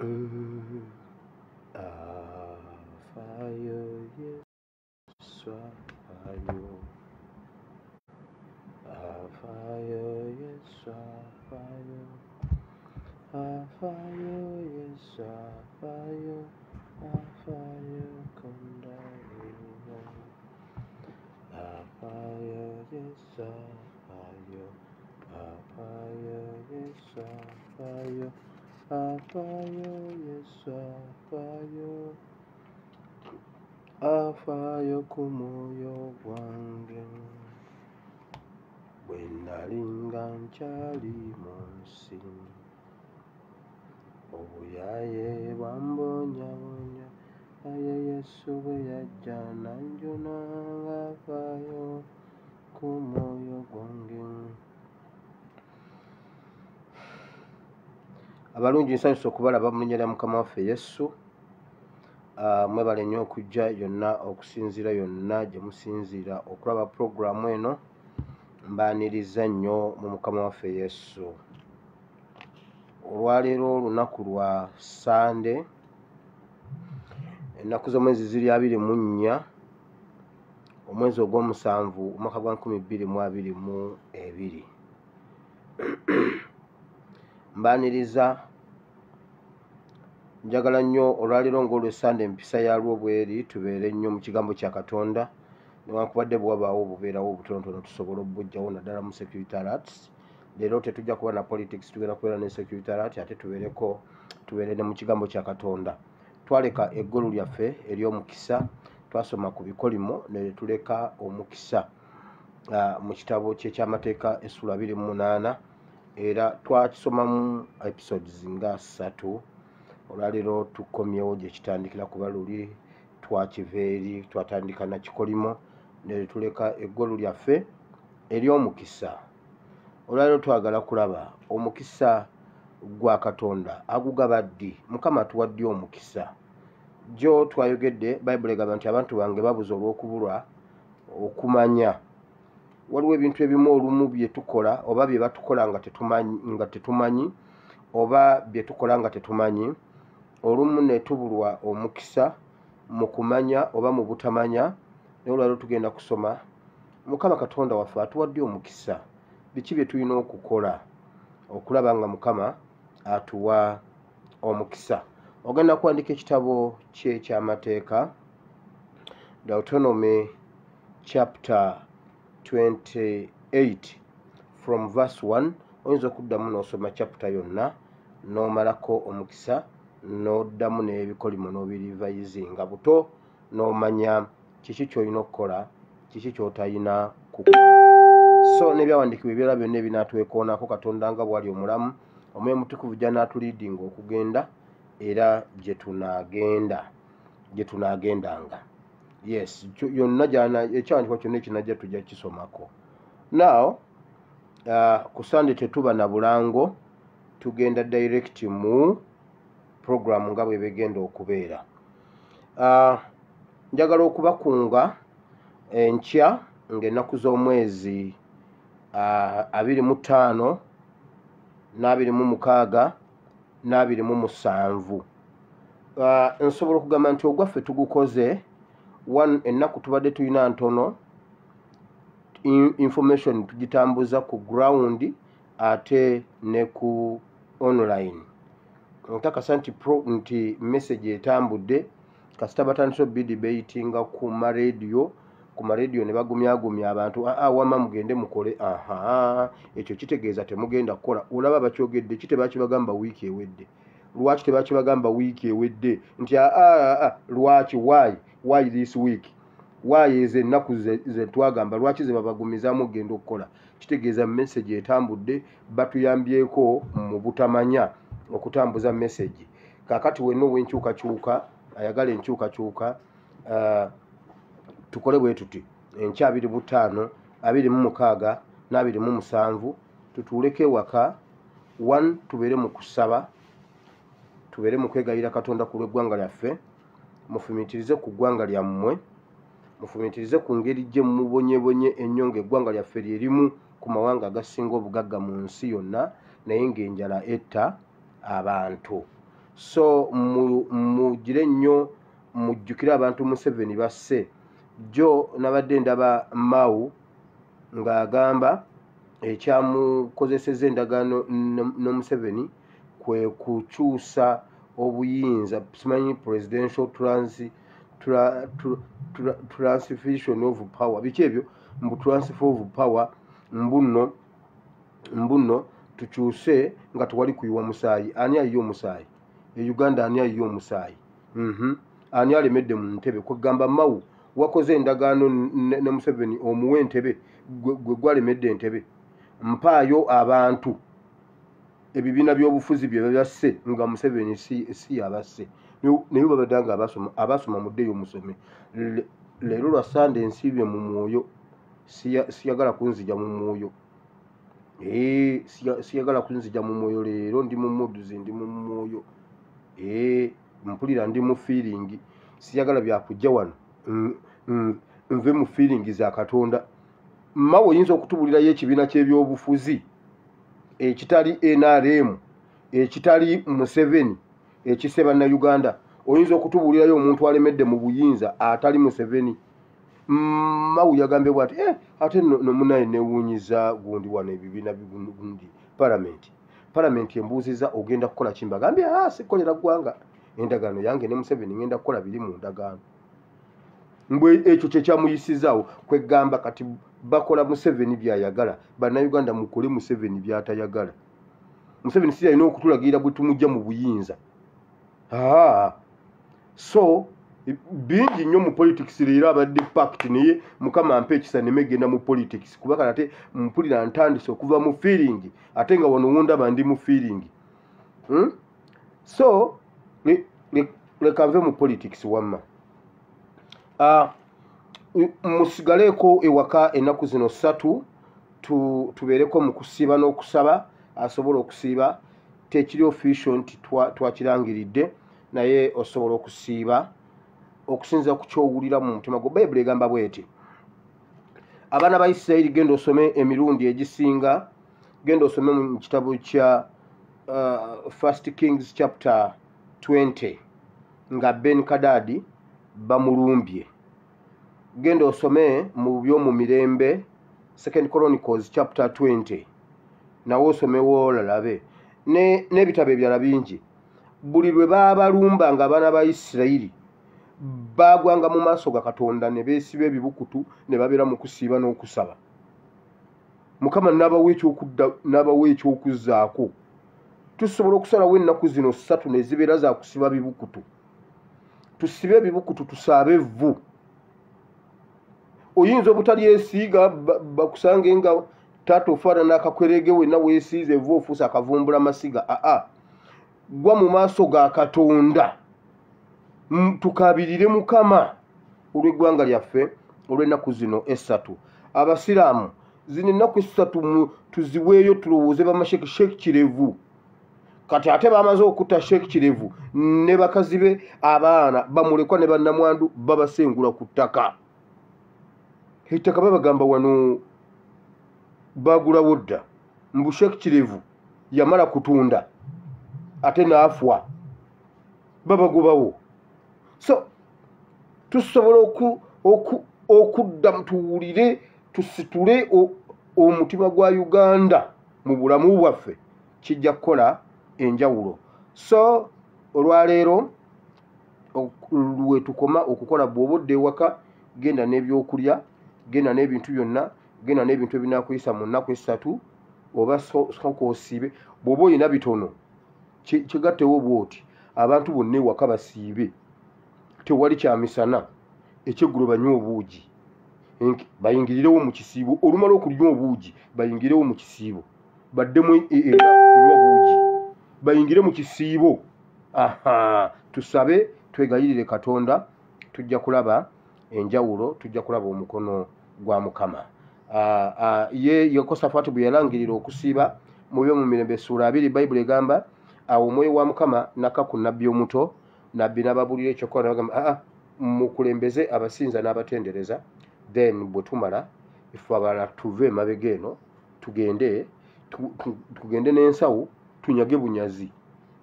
Mm, afayo Yesu afayo afayo Yesu afayo afayo Yesu afayo afayo kondawiro afayo Yesu afayo afayo Yesu afayo afayo Yesu afayo afayo ku mwoyo gwange bwe nalinga nkyali mu nsi obuyaye bwambonyabonya naye yesu bwe yajja nanjuna ng'afaayo ku mwoyo gwange abalungi nsanyusa okubalaba mu linnya lya mukama waffe yesu mwebale nnyo okujja yonna okusinziira yonna gye musinziira okulaba puroguramu eno mbaaniriza nnyo mu mukama waffe yesu. Olwaleero olunaku lwa sande ennaku z'omwezi ziri abiri mu nnya omwezi ogw'omusanvu omwaka gwa nkumi bbiri mu abiri mu ebiri mbaaniriza njagala nnyo olwaleero ng'olwesande empisa yalwo bweri tubeere nnyo mu kigambo kya katonda. Newankubadde bwewabaawo obubeerawo obutonotono tusobola obujjawo naddala mu security alerts. Leero tetujja kuba na politics tugenda kubeera ne security alert ate tubeereko tubeere ne mu kigambo kya katonda. Twaleka eggolu lyaffe ery'omukisa twasoma ku bikolimo ne tuleka omukisa mu kitabo kyekyamateeka essula 28 era twakisomamu episodes nga ssatu. Olwaleero tukomyewo gye kitandikira kuba luli twakiva eri twatandika na kikolimo ne tuleka eggolu lyaffe ery'omukisa. Olwaleero twagala kulaba omukisa gwa katonda agugaba ddi? Mukama atuwadde omukisa? Gyo twayogedde bayibuli egamba nti abantu bange babuze olw'okubulwa okumanya waliwo ebintu ebimu olumu bye tukola oba bye batukola nga tetumanyi, oba bye tukola nga tetumanyi. Olumu ne tubulwa omukisa mu kumanya oba mu butamanya. Naye olwaleero tugenda kusoma mukama katonda waffe atuwadde omukisa. Biki bye tulina okukola? Okulaba nga mukama atuwa omukisa. Ogenda kuwandika ekitabo kye kyamateeka deuteronomy chapter 28 from verse 1 oyinza okuddamu n'osoma chapter yonna n'omalako omukisa n'oddamu n'ebikolimo n'obirivayizinga buto n'omanya kiki ky'olina okukola kiki ky'otalina kukola. So n'ebyawandikibwa ebirala byonna ebinaatwekoonako katonda nga bwali omulamu omwoyo mutukuvu gy'anaatuliidinga okugenda era gye tunaagenda gye tunaagendanga yes yonna gyana ekyawandikibwa kyonna ekinajja tujja kisomako now uh, ku sande tetuba na bulango tugenda direct mu program nga bwe begenda okubeera. Uh, njagala okubakunga enkya ng'ennaku z'omwezi uh, abiri mu ttaano n'abiri mu mukaaga n'abiri mu musanvu. Uh, nsobola okugamba nti ogwaffe tugukoze one ennaku tubadde tulina ntono in- information tugitambuza ku ground ate ne ku online. Ntakasa nti pro nti message etambudde kasita batandise obidibatinga ku marediyo ku marediyo ne bagumyagumya abantu aa wama mugende mukole. Aha ekyo kitegeeza temugenda kukola. Olaba bakyogedde ki tebakibagamba wiiki ewedde? Lwaki tebakibagamba wiiki ewedde? Nti aa lwaki? Why why this week? Why ezo ennaku ze- twagamba? Lwaki ze babagumizaamu okgenda okukola? Kitegeeza message etambudde batuyambyeko mu butamanya okutambuza message. Kakati wenna ow'enkyukakyuka ayagala enkyukakyuka uh, tukole bwe tuti enkya abiri mu ttaano abiri mu mukaaga n'abiri mu musanvu tutuuleko ewaka. One tubeere mu kusaba tubeere mu kwegayira katonda ku lw'eggwanga lyaffe mufumiitirize ku ggwanga lyammwe. Mufumiitirize ku ngeri gye mubonyebonye ennyo ng'eggwanga lyaffe lye limu ku mawanga agasinga obugagga mu nsi yonna naye ng'enjala etta abantu. So mugire nnyo mujjukire abantu museveni basse. Jo nabadde ndaba mawu ng'agamba ekyamukozeseza endagaano n'omuseveni kwe kukyusa obuyinza simanyi presidential transi tra, tra, tra, transfusion of power. Biki ebyo? Mbu transfer of power mbuno mbuno tukyuse nga tewali kuyiwa musaayi. Ani ayiye omusaayi? E uganda ani ayiye omusaayi? -hmm. ani alemedde mu ntebe? Kwegamba mawu wakoze endagaano ne museveni omuwa entebe gwe gwalemedde entebe. Mpaayo abantu ebibiina by'obufuzi bye babyasse nga museveni si, yabasse. Naye babadde nga abasoma muddeyo musome. Leero lwa sande ensiibye mu mwoyo siyagala kunzija mu mwoyo. Siyagala kunzija mu mwoyo leero ndi mu muduzi ndi mu mwoyo. Mpulira ndi mu feelingi. Siyagala byakujja wano. Nve mu feelingi za katonda. Mawe oyinza okutubulirayo ekibiina ky'ebyobufuzi ekitali nrm ekitali museveni ekise bannayuganda oyinza okutubulirayo omuntu alemedde mu buyinza atali museveni. Mawu yagambye bwati eh, ate nomunaye newunyiza gundi wano ebibiina bigundi palamenti palamenti embuuziza ogenda kukola kimbagambye ah, sikolera ggwanga. Endagaano yange ne museveni ngenda kukola biri mu ndagaano. Mbwe ekyo kyekyamuyisizaawo kwegamba kati bakola museveni byayagala. Bannayuganda mukole museveni byatayagala. Museveni si yalina okutulagirira bwe tumujja mu buyinza. Aa so bingi nnyo mu politics leero abadde pact naye mukama ampa ekisa nemegenda mu politics. Kuba kati ate mpulira ntandise okuva mu feeling ate nga wano wondaba ndi mu feeling. Hmm? so leka nve mu politics wamma. Uh, musigaleeko ewaka ennaku zino ssatu tubeereko mu kusiiba n'okusaba asobola okusiiba. Tekiri official nti twakirangiridde naye osobola okusiiba. Okusinza ku kyowulira mu mutima gwo bayibuli egamba bweti abaana ba isirayiri genda osome emirundi egisinga genda osome mu kitabu kya uh, first kings chapter 20 nga ben kadadi bamulumbye genda osome mu byomu mirembe second chronicles chapter 20 nawe osomewo olalabe n'ebitabo ne ebirala bingi. Buli lwe baabalumba nga abaana ba isirayiri bagwanga mu maaso ga katonda ne beesiba ebibukutu ne babeera mu kusiiba n'okusaba. Mukama n'abawa ekyokuzzaako. Tusobola okusalawo ennaku zino ssatu ne zibeera za kusiba bibukutu. Tusibe ebibukutu tusaabe evvu oyinza obutalyesiiga bakusange nga taata ofaanana akakwerege wenna weesiize evvu ofuusa akavumbula masiga aa gwa mu maaso ga katonda. Tukabirire mukama olw'eggwanga lyaffe olw'ennaku zino essatu. Abasiraamu zino ennaku essatu tuziweeyo tulowooze bamasheki sheeki kirevu. Kati ate bamaze okutta sheeki kirevu ne bakazi be abaana bamulekwa ne bannamwandu babasengula ku ttaka ettaka babagamba wano bagulawo dda mbu sheeki kirevu yamala kutunda ate naafwa babagobawo. So tusobola okudda tuwulire tusitule omutima gwa uganda mu bulamu bwaffe kijja kukola enjawulo. So olwaleero lwetukoma okukola bw'oba odda ewaka genda n'ebyokulya genda n'ebintu byonna genda n'ebintu ebinakuyisa mu nnaku esatu oba soka osiibe bw'oba olina bitono kigattewo bwoti abantu bonna ewaka basiibe. Tewali kyamisana ekyeggulo banywa obuugi. Bayingirirewo mu kisiibo olumala okunywa obuugi bayingirewo mu kisiibo. Baddemu era kunywa buugi bayingire mu kisiibo. Aha tusabe twegayirire katonda tujja kulaba enjawulo tujja kulaba omukono gwa mukama. Ye yekosafati bwe yalangirira okusiiba mu byo mu mirembe essuula abiri bayibuli egamba awo omwoyo wa mukama nakka ku nabbi omuto nabbi n'ababulira ekyokola nabagamba aa mukulembeze abasinza n'abatendereza then bwe tumala ife abalala tuve emabega eno tugende tugende n'ensawo tunyage bunyazi.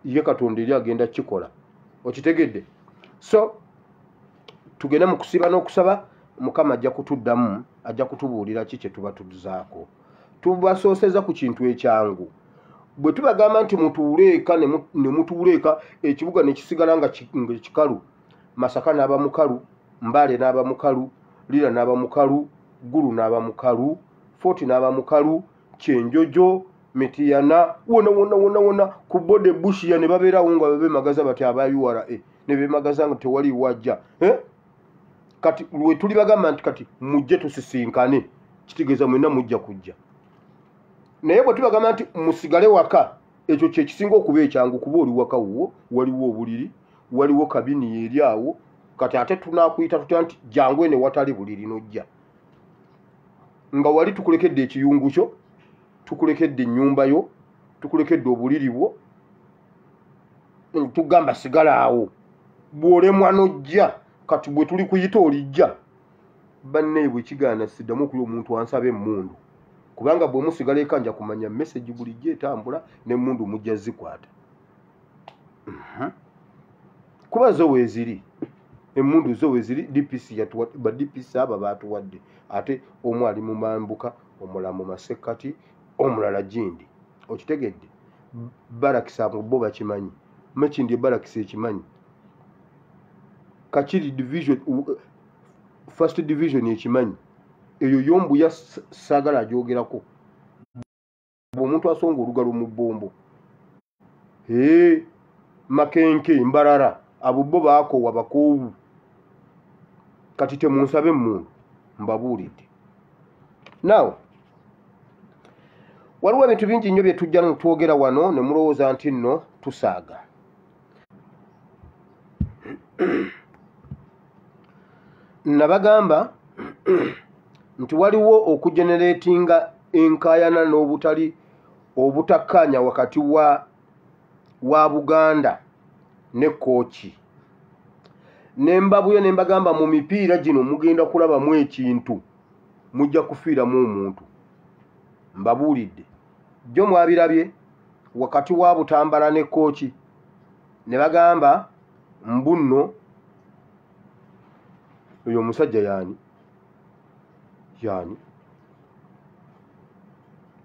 Ye katonda eri agenda kikola okitegedde? So tugende mu kusiba n'okusaba mukama ajja kutuddamu ajja kutubuulira ki kye tuba tuzaako tubasooseza ku kintu ekyangu bwe tubagamba nti mutuule eka ne mutuula eka ekibuga ne kisigala nga kikalu masaka n'aba mukalu mbaale n'aba mukalu lira n'aba mukalu gulu n'aba mukalu foti n'aba mukalu kyenjojo mitiyana wona wona wona wona ku bode bushiya ne babeerawo nga bebemagaza bati aba ura ne bemagaza nga tewali wajja eh? Kati lwe tuli bagamba nti kati mujje tusisinkane. Kitegeeza mwena mujja kujja. Naye bwe tubagamba nti musigale waka. Ekyo kyekisinga okuba ekyangu kuba oli waka wuwo waliwo obuliri waliwo kabini eri awo. Kati ate tunakuyita tutya nti jangu ene watali buliri nojja. Nga wali tukulekedde ekiyungu kyo tukulekedde ennyumba yo tukulekedde obuliri bwo tugamba sigala awo. Bw'olemwa nojja kati bwe tuli kuyita olijja banne bwe kigaana siddamu okuli omuntu ansaba emmundu kubanga bwemusigala eka nja kumanya mesagi bulijjo etambula nemundu mujja zikwata. Kuba zo weziri emundu zo weziri dpc ba dpc aba batuwadde ate omu ali mu mambuka omulala mu masekati omulala gindi. Okitegedde? Barakisi abo bo bakimanyi. Mekindi ebarakisi ekimanyi kakiri division first division ekimanyi eyo yombuya saagala agyogerako bweomuntu asonga olugalo mu bbombo. Ee makenke mbalala abo bo baakowa bakoowu. Kati temunsabe emundu mbabuulidde. Naw waliwo ebintu bingi nnyo bye tujja netwogera wano ne mulowooza nti nno tusaaga nabagamba nti waliwo okugeneratinga enkayana n'obutali obutakkaanya wakati wa wa buganda ne kooki nembabuyo nembagamba mu mipiira gino mugenda kulabamu ekintu mujja kufiiramu omuntu. Mbabuulidde. Jjo mwabirabye wakati wa butambala ne kooki ne bagamba mbunno oyo omusajja yaani? Yani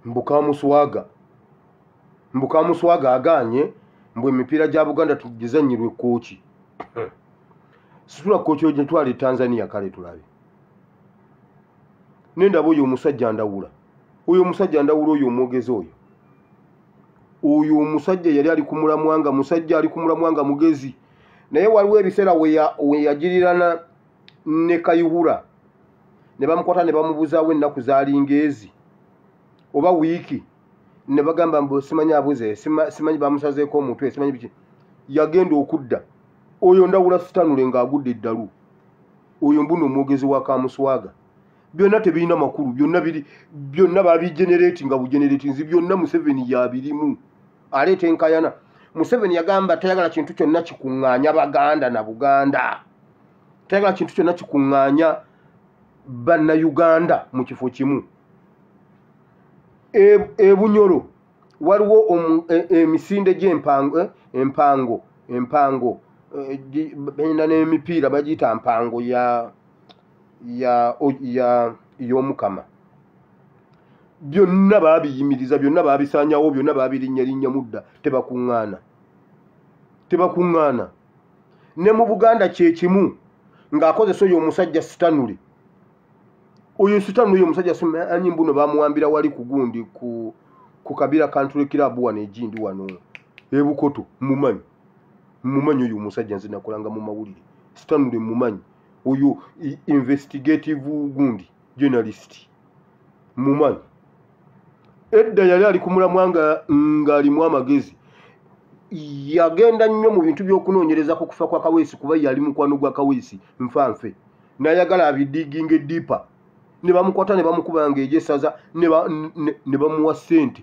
mbukamuswaga mbukamuswaga aganye mbwe emipiira gya buganda tugizanyirwe kooki situla kooki oyo gyetwala e tanzania kale tulabe. Nendaba oyo omusajja ndawula. Oyo omusajja ndawula oyo omwogezi oyo. Oyo omusajja yali ali kumulamwanga musajja ali kumulamwanga mugezi. Naye waliwo ebiseera weyagirirana ne kayihura. Ne bamukwata ne bamubuzaawo ennaku zaalinga ezi oba wiiki ne bagamba mbu simanyi abuze simanyi bamusazeeko omutwe simanyi biki. Yagenda okudda. Oyo ndawula sitanule ng'agudde eddalu. Oyo mbuno omwogezi wa kamuswaga. Byonna tebirina makulu byonna biri byonna babigenerati nga bugeneratins byonna museveni yabirimu. Aleeta enkayana. Museveni yagamba tayagala kintu kyonna kikuŋŋaanya baganda na buganda tayagala kintu kyonna kikuŋŋaanya bannayuganda mu kifo kimu. Ebunyolo waliwo e, emisinde gyempango eh, empango empango bena n'emipiira bagiyita mpango ya y'omukama. Byonna baabiyimiriza byonna baabisanyawo byonna baabirinnyalinnya mudda tebakuŋŋaana. Tebakuŋŋaana. Ne mu buganda kyekimu ng'akozesa oyo omusajja sitanule oyo sitanu oyo omusajja simanyi mbuno bamuwambira wali ku gundi ku ku kabira kantule kirabu wano egindi wano. Ebukoto mumanyi. Mumanyi oyo omusajja nze nakolanga mu mawulire. Sitanule mumanyi oyo investigative gundi journalist. Mumanyi. Edda yali ali kumulamwanga ngaalimu amagezi yagenda nnyo mu bintu by'okunoonyereza ku kufa kwa kaweesi kuba yali mukwano gwa kaweesi nfanfe nayagala abidiginga edipa ne bamukwata ne bamukubanga egyesaza ne bamuwa ssente.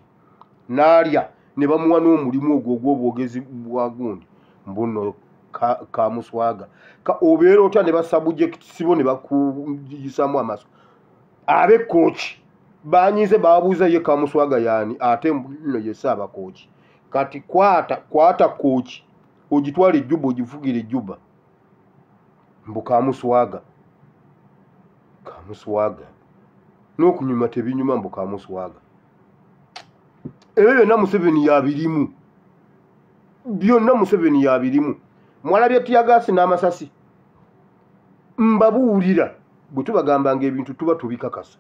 N'alya ne bamuwa n'omulimu ogwo ogw'obwogezi bwa gundi. Mbuno kamuswaga obeera otya ne basabujekitisibo ne bakuyisamu amaaso? Abe kooki banyize babuuza ye kamuswaga yaani ate nno ye saabakooki kati kwata kwata kooki ogitwala ejjuba ogifugira ejjuba mbu kamuswaga. Kamuswaga. N'okunyuma tebinyuma mbu kamuswaga. Ebyo byonna museveni yabirimu. Byonna museveni yabirimu. Mwalabye tiyagaasi n'amasasi? Mbabuulira. Bwe tubagambanga ebintu tuba tubikakasa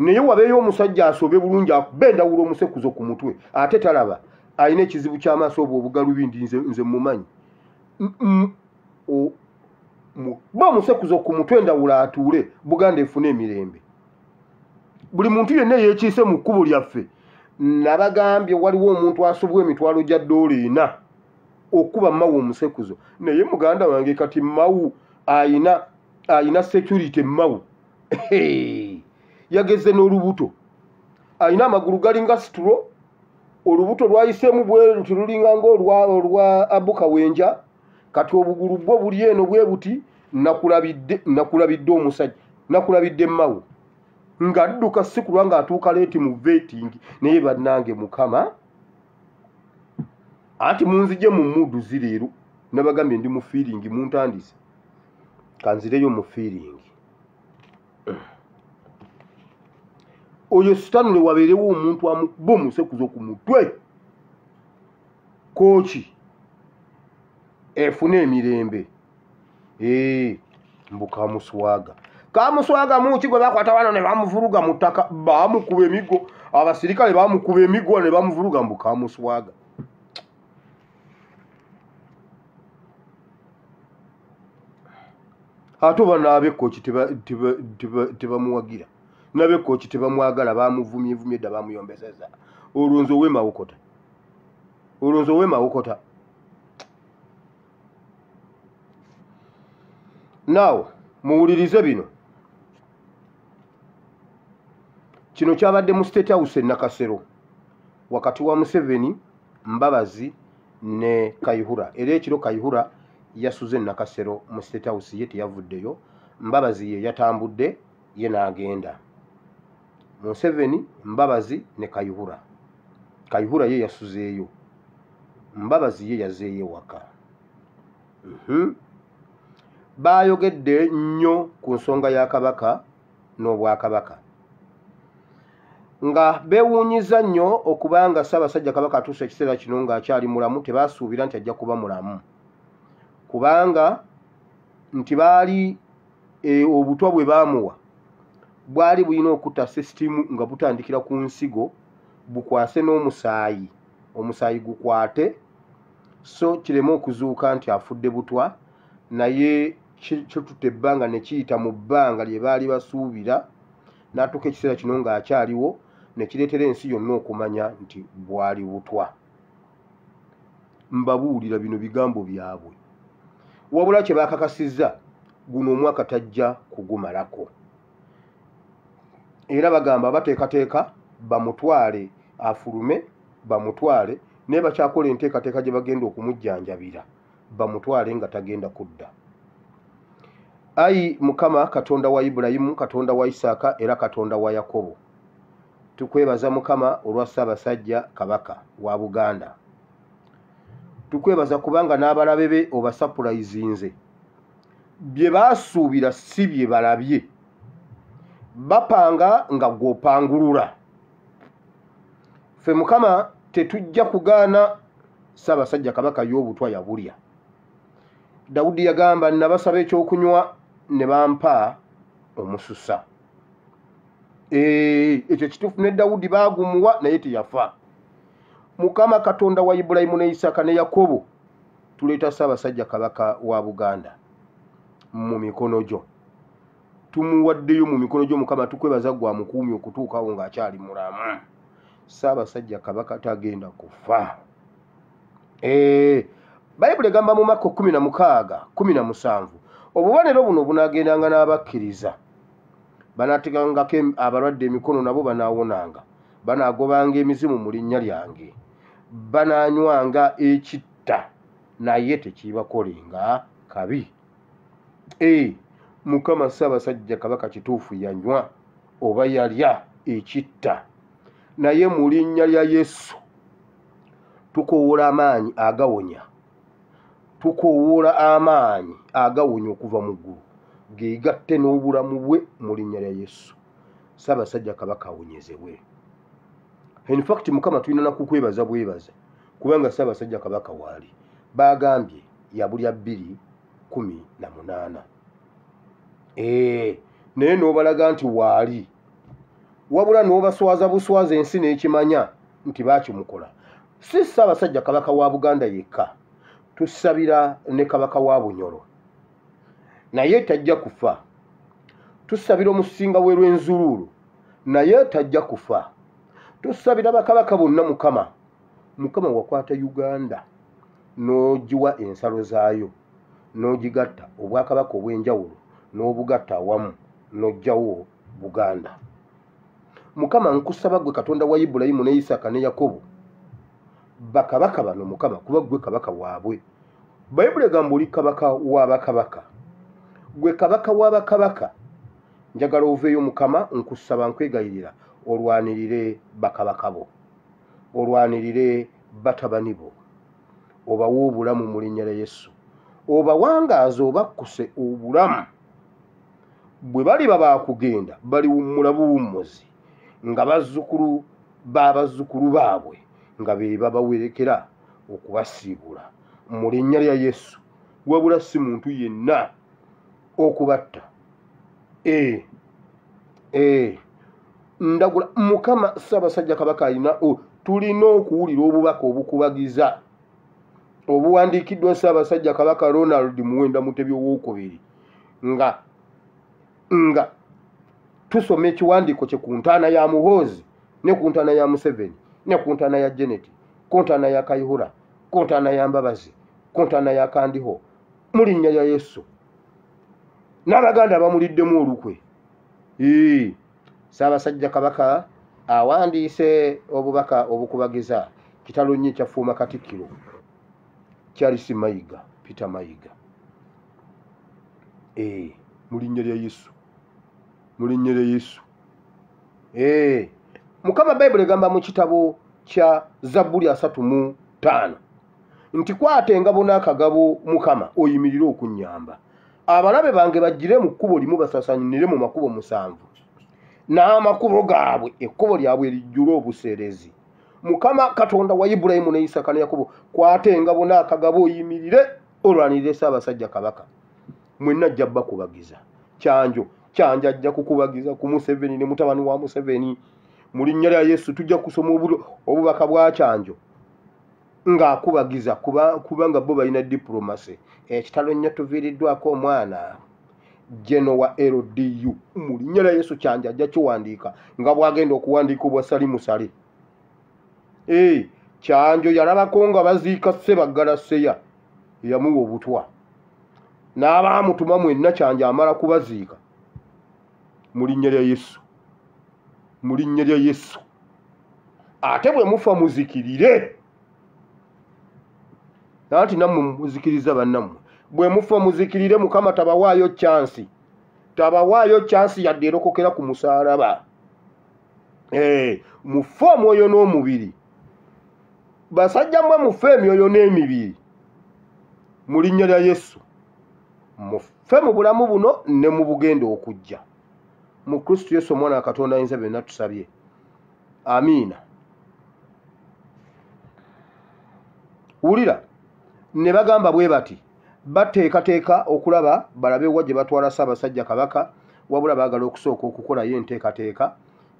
naye wabeeyo omusajja asobe bulungi akube endawulo omusekuzo ku mutwe ate talaba. Alina ekizibu ky'amaaso obwo obugalubindi nze, nze mumanyi ba omusekuzo ku mutwe endawulo atuule buganda efune emirembe. Buli muntu yenna eyeekiise mu kkubo lyaffe nabagambye waliwo omuntu asobwa emitwalo gya ddoola ena okuba mawu omusekuzo. Naye muganda wange kati mawu ayina ayina security mawu yageze n'olubuto. Ayina amagulu galinga situlo olubuto lwayiseemu bwe luti lulinga ngaolwa olwa abukawenja kati obugulu bwo buli eno bwe buti nakulabidde nakulabidde omusajja nakulabidde mawu ng'adduka si kulwa ng'atuuka leeti mu vetingi naye bannange mukama anti munzije mu mudu zireero nabagambye ndi mu fiiringi muntandise. Kanzireyo mu fiiringi oyo sitanule wabeerewo omuntu amukuba omusekuzo ku mutwe. Kooki efune emirembe. Ee mbu kamuswaga. Kamuswaga muki gwe bakwata wano ne bamuvuruga mu ttaka? Bamukuba emigo. Abasirikale bamukuba emigo ne bamuvuruga mbu kamuswaga. Ate oba n'abekkoki tebamuwagira n'abekkoki tebamwagala bamuvumyevumye dda bamuyombeseza. Olwonzi ow'emawokota olwonzi ow'emawokota naawe muwulirize bino. Kino kyabadde mu state house e nakasero. Wakati wa museveni mbabazi ne kayihura. Era ekiro kayihura yasuze nakasero mu state house ye teyavuddeyo. Mbabazi ye yatambudde ye n'agenda museveni mbabazi ne kayihura. Kayihura ye yasuzeeyo. Mbabazi ye yazeeyo waka Mhm. baayogedde nnyo ku nsonga ya kabaka n'obwakabaka nga beewuunyiza nnyo okubanga ssaabasajja kabaka atuusa ekiseera kino ng'akyali mulamu tebaasuubira nti ajja kuba mulamu. Kubanga nti baali e, obutwa bwe baamuwa bwali bulina okutta sisitimu nga butandikira ku nsigo bukwase n'omusaayi. Omusaayi gukwate so kireme okuzuuka nti afudde butwa naye kitutta ebbanga ne kiyita mu bbanga lye baali basuubira n'atuuka ekiseera kino ng'akyaliwo ne kireetera ensi yonna okumanya nti bwali butwa. Mbabuulira bino bigambo byabwe. Wabula kye baakakasizza guno omwaka tajja kugumalako era bagamba bateekateeka bamutwale afulume bamutwale naye bakyakola enteekateeka gye bagenda okumujjanjabira bamutwale nga tagenda kudda. Ayi mukama katonda wa ibulayimu katonda wa isaaka era katonda wa yakobo. Tukwebaza mukama olwa ssaabasajja kabaka wa buganda. Tukwebaza kubanga n'abalabe be obasapulayizinze. Bye baasuubira si bye balabye bapanga nga gw'opangulula. Ffe mukama tetujja kugaana ssaabasajja kabaka y'obutwa yabulya. Dawudi yagamba nabasaba ekyokunywa ne bampa omususa ekyo kituufu ne dawudi baagumuwa naye teyafa. Mukama katonda wa ibulayimu ne isaaka ne yakobo tuleeta ssaabasajja kabaka wa buganda mu mikono gyo tumuwaddeyo mu mikono gyo mukama tukwebaza gwa mukuumi okutuukawo ng'akyali mulamu. Ssaabasajja kabaka tagenda kufa. Ee bayibuli egamba mu maka kumi na mukaaga kumi na musanvu obubonero buno bunaagendanga n'abakkiriza. Banaategangako abalwadde emikono nabo banaawonanga banaagobanga emizimu mu linnya lyange. Banaanywanga ekitta naye tekiibakolenga kabi. Ee mukama ssaabasajja kabaka kituufu yanywa oba yalya ekitta. Naye mu linnya lya yesu tukowoola amaanyi agawonya. Tukowoola amaanyi agawonya okuva mu ggulu geegatte n'obulamu bwe mu linnya lya yesu. Saabasajja kabaka awonyezebwe infact mukama tulina nakukwebaza bwebaza kubanga saabasajja kabaka waali bagambye yabulya bbiri kumi na munaana naye n'obalaga nti waali. Wabula n'obaswaza buswaza ensi n'ekimanya nti baakimukola si ssaabasajja kabaka wa buganda yekka. Tusabira ne kabaka wa bunyolo naye tajja kufa. Tusabira omusinga we lw'enzuluulu naye tajja kufa. Tusabira bakabaka bonna mukama. Mukama wakwata uganda. N'ogiwa ensalo zaayo. N'ogigatta obwakabaka obw'enjawulo n'obugatta awamu n'ojjawo buganda. Mukama nkusaba gwe katonda wa ibulayimu ne isaaka ne yakobo bakabaka bano mukama kuba gwe kabaka waabwe. Bayibuli egamba oli kabaka w'abakabaka gwe kabaka w'abakabaka njagala oveeyo mukama nkusaba nkwegayirira olwanirire bakabaka bo olwanirire batabani bo. Obawe obulamu mu linnya lya yesu. Obawangaaza obakkuse obulamu bwe baliba baakugenda baliwummula buwummuzi nga bazzukulu b'abazzukulu baabwe nga be babawerekera okubasiibula mu linnya lya yesu. Wabula si muntu yenna okubatta. Ee ee ndagula mukama ssaabasajja kabaka alina tulina okuwulira obubaka obukubagiza. Obuwandiikiddwa ssaabasajja kabaka ronald muwenda mutebi owokubiri nga nga tusoma ekiwandiiko kye ku ntaana ya muhoozi ne ku ntaana ya museveni ne ku ntaana ya jeneti ku ntaana ya kayihura ku ntaana ya mbabazi ku ntaana ya kandiho mu linnya lya yesu. N'abaganda bamuliddemu olukwe. Ee ssaabasajja kabaka awandiise obubaka obukubagiza kitalo nnyo ekyafuuma katikkiro. Charles mayiga peter mayiga. Ee mu linnya lya yesu mu linnya lya yesu. Ee mukama bayibuli egamba mu kitabo kya zabbuli asatu mu ttaano nti kwata engabo n'akagabo mukama oyimirire okunnyamba abalabe bange bagire mu kkubo limu basasanyinire mu makubo musanvu. N'amakubo gaabwe ekkubo lyabwe lijjule obuseerezi. Mukama katonda wa ibulayimu ne isaka ne yakobo kwata engabo n'akagabo oyimirire olwanirire saabasajja kabaka. Mwenna ajja bakubagiza kyanjo kyanja ajja kukubagiza ku museveni ne mutabani wa museveni. Mu linnya lya yesu tujja kusoma obubaka bwa kyanjo ng'akubagiza kubanga bo balina diplomasi ekitalo nnyo tuviiriddwako omwana geno wa ldu mu linnya lya yesu kyanja ajja kiwandiika nga bwagenda okuwandiika obwa sali musale ee kyanjo yalabako nga baziika sebaggala seya yamuwa obutwa. N'abaamutuma mwenna kyanja amala kubaziika mu linnya lya yesu. Mu linnya lya yesu. Ate bwe mufa muzikirire. Anti nammwe muzikiriza bannammwe. Bwe mufa muzikirire mukama tabawaayo kyansi tabawaayo kyansi yadde erokokera ku musaalaba. Ee mufe omwoyo n'omubiri. Basajja mmwe mufe emyoyo n'emibiri. Mu linnya lya yesu. Mufe mu bulamu buno ne mu bugenda okujja mu kristo yesu omwana wa katonda ayinza byonna tusabye. Amiina. Wulira ne bagamba bwe bati bateekateeka okulaba balabe wa gye batwala ssaabasajja kabaka wabula baagala okusooka okukolayo enteekateeka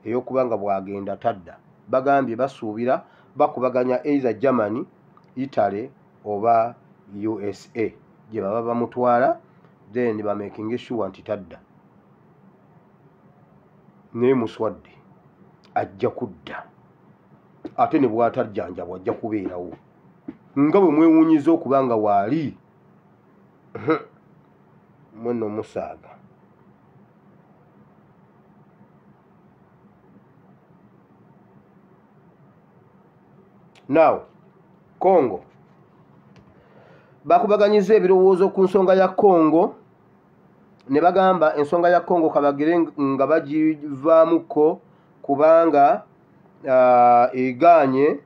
ey'okuba nga bwagenda tadda. Bagambye basuubira bakubaganya either germany italy oba usa gye baba bamutwala then bamaking sure nti tadda naye muswadde ajja kudda. Ate ne bwatajjanjabwa ajja kubeerawo. Nga bwe mwewuunyiza okuba nga waali mwenno musaaga naawe kongo bakubaganyiza ebirowoozo ku nsonga ya kongo ne bagamba ensonga ya kongo kabagire nga bagivaamuko kubanga egaanye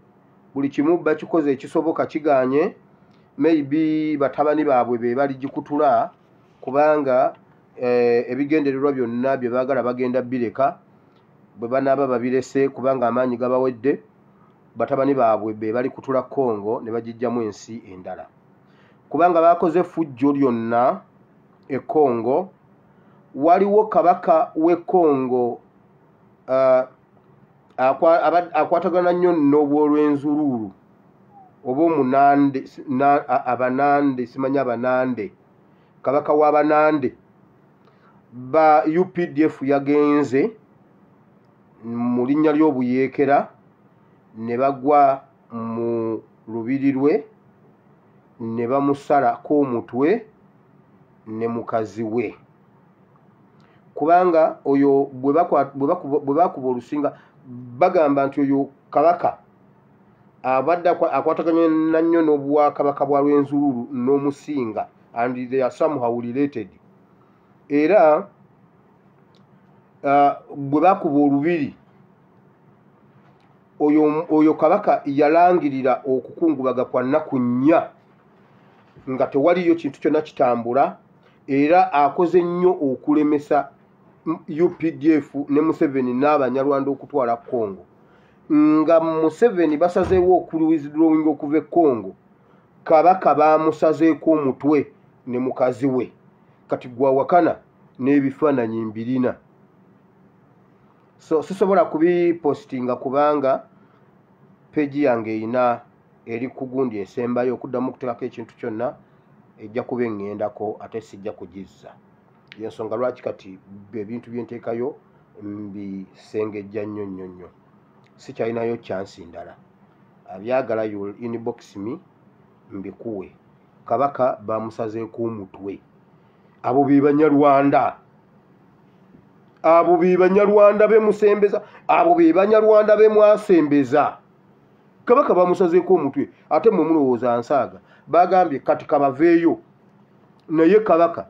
buli kimu bakikoze ekisoboka kiganye maybe batabani baabwe be bali gikutula kubanga ebigendererwa byonna bye baagala bagenda bireka bwe banaaba babirese kubanga amaanyi gabawedde batabani baabwe be bali kutula kongo ne bagijjamu ensi endala. Kubanga bakoze fujjo lyonna e kongo waliwo kabaka w'e kongo uh, akwatagana nnyo n'obwolw'enzuluulu oba omunande abanande simanyi abanande kabaka w'abanande. Ba updf yagenze mu linnya ly'obuyeekera ne bagwa mu lubiri lwe ne bamusalako omutwe ne mukazi we kubanga oyo bwe bakuba olusinga bagamba nti oyo kabaka abadde akwa- akwataganye na nnyo n'obwakabaka bwa lwenzululu n'omusinga and they are somehow related. Era uh, bwe bakuba olubiri oyo, kabaka yalangirira okukungubaga kwa nnaku nnya nga tewaliyo kintu kyonna kitambula era akoze nnyo okulemesa updf ne museveni n'abanyarwanda okutwala congo. Nga museveni basazeewo okuwizidrowing okuva e congo. Kabaka bamusazeeko omutwe ne mukazi we. Kati gwawakana n'ebifaananyi mbirina. So sisobola kubipositinga kubanga peji yange erina eri ku gundi esembayo okuddamu okuteekako ekintu kyonna ejja kuba eŋŋendako ate sijja kugizza yensonga lwaki kati ebintu byenteekayo mbisengejja nnyo nnyo nnyo? Sikyalinayo kyansi ndala. Abyagala inbox me mbikuwe. Kabaka bamusazeeko omutwe abo be banyarwanda abo be banyarwanda bemusembeza abo be banyarwanda bemwasembeza kabaka bamusazeeko omutwe ate mwe mulowooza nsaaga bagambye kati kabaveeyo. Naye kabaka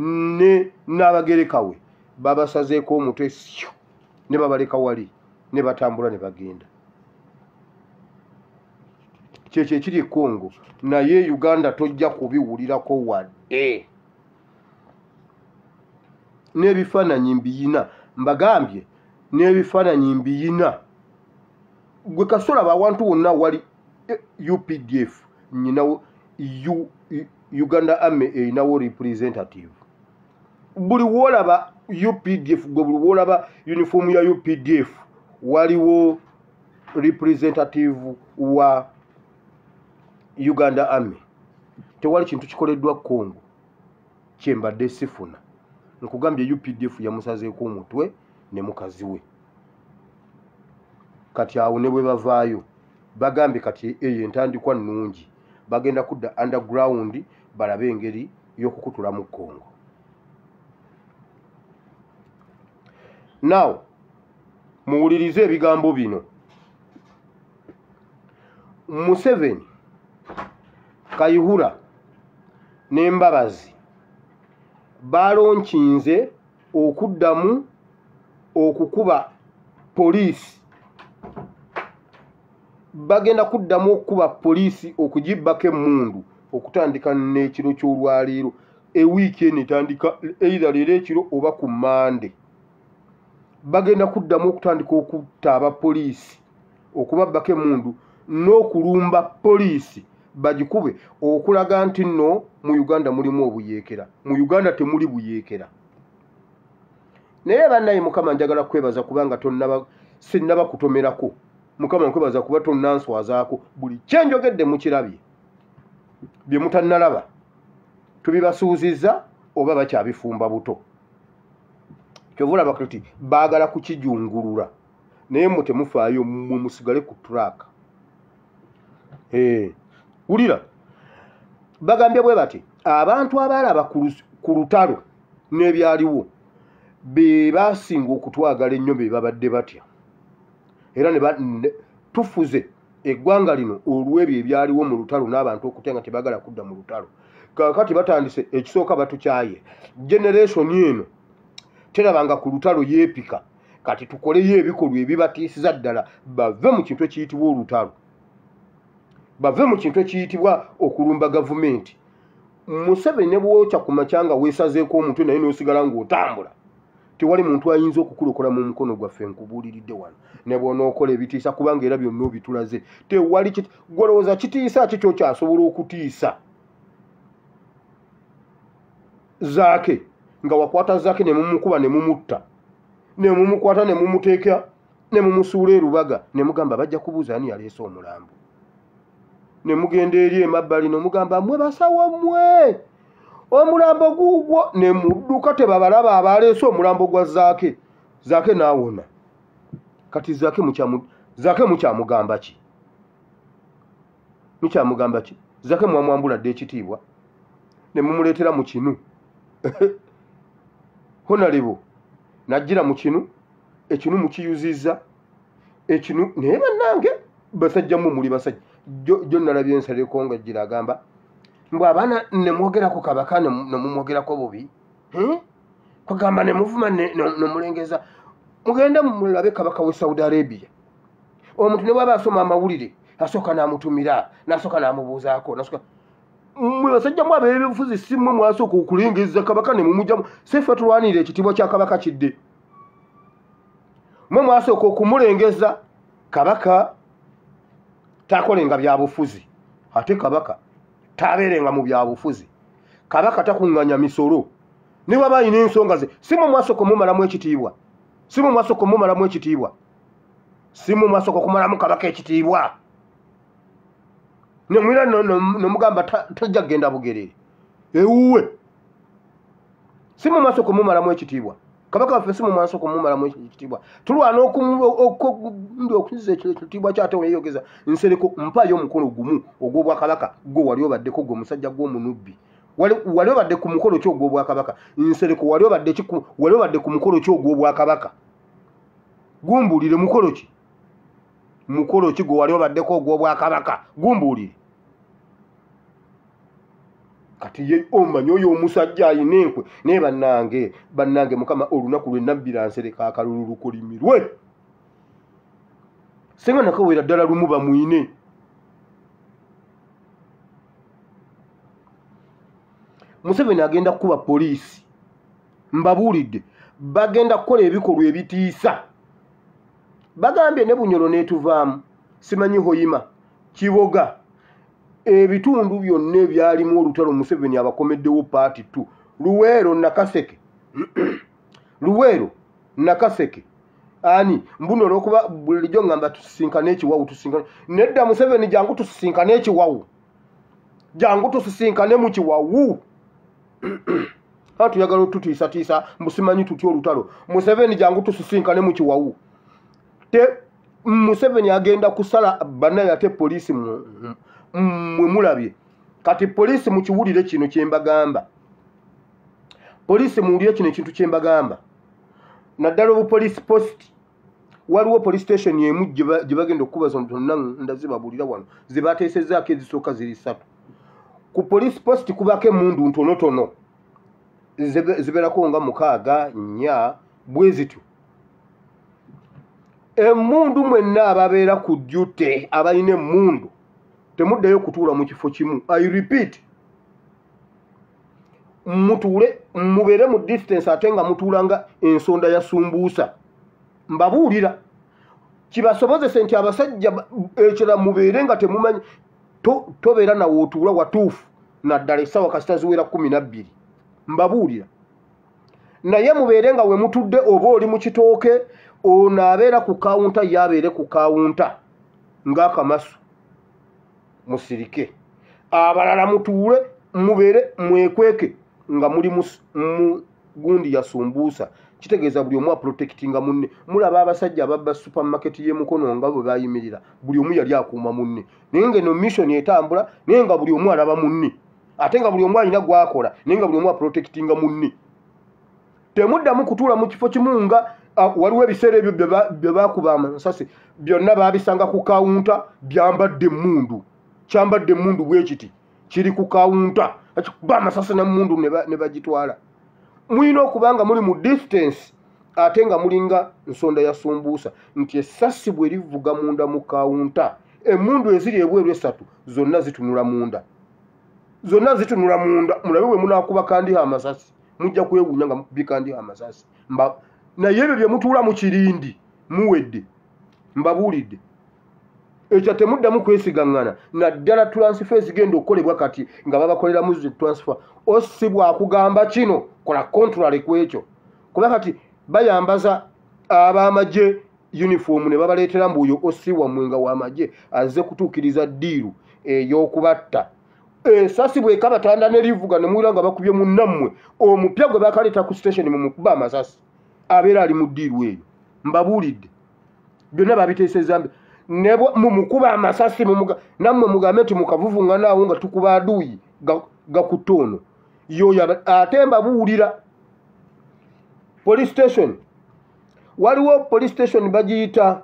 ne n'abagereka we babasazeeko omutwe syo ne babaleka wali ne batambula ne bagenda. Kyekyo ekiri e congo naye uganda tojja kubiwulirako wadde. N'ebifaananyi mbiyina mbagambye n'ebifaananyi mbiyina. Gwe kasolaba awantu wonna wali eh, updf nyinawo uganda army erinawo representative buli woolaba updf gwe buli woolaba uniform ya updf waliwo representative wa uganda army. Tewali kintu kikoleddwa congo kyembadde sifuna. Nkugambye updf yamusazeeko omutwe ne mukazi we. Kati awo ne bwe bavaayo bagambye kati eyo entandikwa nnungi. Bagenda kudda underground balabe engeri y'okukutula mu congo now muwulirize ebigambo bino. Museveni kayihura n'embabazi balonkinze okuddamu okukuba poliisi. Bagenda kuddamu okukuba poliisi okugibbako emmundu okutandika n'ekiro ky'olwaleero. Ewiiki eno etandika eitha leero ekiro oba ku mande bagenda kuddamu okutandika okutta abapoliisi okubabbako emmundu n'okulumba poliisi bagikube okulaga nti nno mu uganda mulimu obuyeekera mu uganda temuli buyeekera. Naye bannaye mukama njagala kwebaza kubanga sinnaba kutomerako mukama nkwebaza kuba tonnanswazaako buli kyenjogedde mukirabye. Bye mutannalaba tubibasuuzizza oba bakyabifumba buto kyova olaba kati baagala kukijungulula naye mwe temufaayo mwe musigale ku turaka Eh, wulira bagambye bwe bati abantu abalaba ku lutalo n'ebyaliwo be basinga okutwagala ennyo be babadde batya? Era tufuze eggwanga lino olw'ebyo ebyaliwo mu lutalo n'abantu okutya nga tebagala kudda mu lutalo. Kaakati batandise ekisooka batukyaye generation eno terabanga ku lutalo yeepika kati tukoleyo ebikolwa ebibatiisiza ddala bave mu kintu ekiyitibwa olutalo. Bave mu kintu ekiyitibwa okulumba gavumenti. Museveni ne bwokya ku makyanga weesazeeko omutwe naye n'osigala ng'otambula. Tewali muntu ayinza okukulokola mu mukono gwaffe nkubuuliridde wano. Ne bwonookola ebitiisa kubanga era byonna obitulaze. Tewali gwolowooza kitiisa ki kyokyasobola okutiisa? Zaake nga wakwata zaake ne mumukuba ne mumutta. Ne mumukwata ne mumuteeka ne mumusuula erubaga ne mugamba bajja kubuuza ani yaleese omulambo? Ne mugenda eri emabbali nomugamba mmwe basawo mmwe omulambo guugwo ne mudduka tebabalaba abaleese omulambo gwa zaake zaake naawona kati zaake mukyamugamba ki? Mukyamugamba ki? Zaake mwamwambuladde ekitiibwa. Ne mumuleetera mu kinu honalebo najjira mu kinu ekinu mukiyuzizza ekinu naye bannange basajjamu muli basajja jo nalabye ensaleko nga jjira agamba mbwe abaana nemwogerako kabaka nemumwogerako bubi kagamba nemuvuma nemulengeza mugende mulabe kabaka we saudi arabia. Omuntu ne bwaba asoma amawulire asooka namutumira nasooka namubuuzaako mwe basajja mu abeebufuzi simmwe mwasooka okulengeza kabaka nemumugjamu sefe tulwanire ekitiibwa kya kabaka kidde. Mwe mwasooka okumulengeza kabaka takolenga byabufuzi ate kabaka tabeerenga mu byabufuzi kabaka takuŋŋanya misolo. Ne waba ayina ensonga ze. Simu mwasooka omumalamu ekitiibwa. Simu mwasooka omumalamu ekitiibwa. Simu mwasooka okumalamu kabaka ekitiibwa nemwira nomugamba tajja kgenda bugerere ewuwe. Simu mwasooka omumalamu ekitiibwa. Kabaka waffe simu mwasooka omumalamu ekitiibwa. Tulwana okuziza ekitiibwa kyate weyogeza nsereko mpaayo omukono gumu ogw'obwakabaka gwe wali obaddeko gwe omusajja gw'omunubbi wali obadde ku mukolo ki ogw'obwakabaka? Nsereko wali obadde ku mukolo ki ogw'obwakabaka? Gumbuulire mukolo ki? Mukolo ki gwe wali obaddeko ogw'obwakabaka? Gumbuulire kati ye omanyi oyo omusajja ayina enkwe naye bannange bannange mukama olunaku lwe nabbira nsereka akalulu lukolimirwe senga nakawera ddala lumu bamwine. Museveni agenda kukuba poliisi. Mbabuulidde bagenda kukola ebikolwa ebitiisa. Bagambye ne bunyolo neetuvaamu simanyi hoyima kiboga ebitundu byonna ebyalimu olutalo museveni abakomeddewo paati t luweero nakaseke luweero nakaseke. Ani mbuno olwokuba bulijjo ngamba tusisinkane ekiwawu tusisinkane nedda museveni jangu tusisinkane ekiwawu. Jangu tusisinkane mu kiwawu. Tuyagala otutiisatiisa musimanyi tutya olutalo. Museveni jangu tusisinkane mu kiwawu. Te museveni agenda kusala banaye ate poliisi mwe mulabye kati poliisi mukiwulire kino kyembagamba. Poliisi muwulire kino ekintu kyembagamba. Naddala obupoliisi post. Waliwo police station emu gye bagenda okukubaza zonna ndazibabuulira wano zebateesezaako ezisooka ziri ssatu. Ku police post kubako emundu ntonotono. Zibeerako nga mukaaga nnya bwe zityo. Emundu mwenna ababeera ku jjute abalina emundu temuddayo kutuula mu kifo kimu. I repeat mutuule mubeere mu distance ate nga mutuulanga ensonda ya sumbuusa. Mbabuulira kibasobozese nti abasajja ekira mubeere nga temumanyi tobeera nawe otuula watuufu naddala essaawa kasita ziwera kumi nabbiri mbabuulira. Naye mubeere nga we mutudde oba oli mu kitooke ono abeera ku kawunta ye abeere ku kawunta ng'akamasu musirike. Abalala mutuule mubeere mwekweke nga muli mu gundi yasumbuusa kitegeeza buli omu aprotectinga munne. Mulaba abasajja ababba supermaketi y'emukono nga bwe bayimirira buli omu yali akuuma munne. Naye nga eno mission etambula naye nga buli omu alaba munne. Ate nga buli omu alina gwakola naye nga buli omu aprotectinga munne. Temuddamu kutuula mu kifo kimu nga waliwo ebiseera ebyo bye bakuba amasasi. Byonna babisanga ku kawunta byambadde emundu kyambadde emundu bwekiti kiri ku kawunta akikuba amasasi nemundu ne bagitwala. Mulina okuba nga muli mu distance ate nga mulinga nsonda ya sumbuusa nti essasi bwe livuga munda mu kawunta emundu eziri ebweru esatu zonna zitunula munda. Zonna zitunula munda mulabe bwe munakuba kandiho amasasi mujja kwewunya nga mukubi kandiho amasasi. Naye ebyo bye mutuula mu kirindi muwedde mbabuulidde ekyo temuddamu kwesigaŋŋana. Naddala transfer ezigenda okukolebwa kati nga babakoleramu zi transfer. Osi bwakugamba kino kola contrary ku ekyo. Kuba kati bayambaza ab'amagye uniform ne babaleetera mbuoyo osi wammwe nga w'amagye azze kutuukiriza ddiiru ey'okubatta. Esasi bwekabatanda ne livuga ne muwira nga bakubye munnammwe omupya gwe bakaleeta ku station mumukuba amasasi abeera ali mu ddiiru eyo. Mbabuulidde. Byonna babiteeseza mumukuba amasasi nammwe mugambe nti mukavuvuŋŋanaawo nga tukuba aduuyi gakutta ono. Yoyo ate mbabuulira. Police station. Waliwo police station bagiyita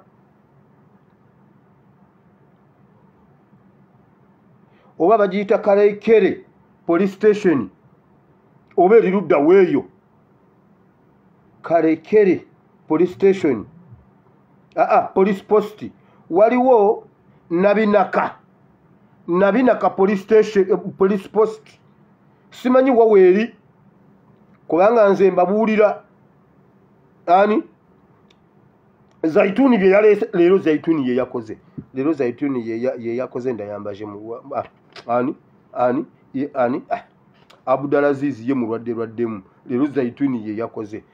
oba bagiyita kaleikere police station oba erirudda weeyo kaleikere police station. Aa police post waliwo nabinaka. Nabinaka police eh, police post. Simanyi waweeri kubanga nze mbabuulira ani? Zaituni byeyaleese leero zaituni yeyakoze leero zaituni yeyakoze ndayambaje ah, ani? Ani? Ani? Ah, abudalazizi ye mulwadde lwaddemu leero zaituni yeyakoze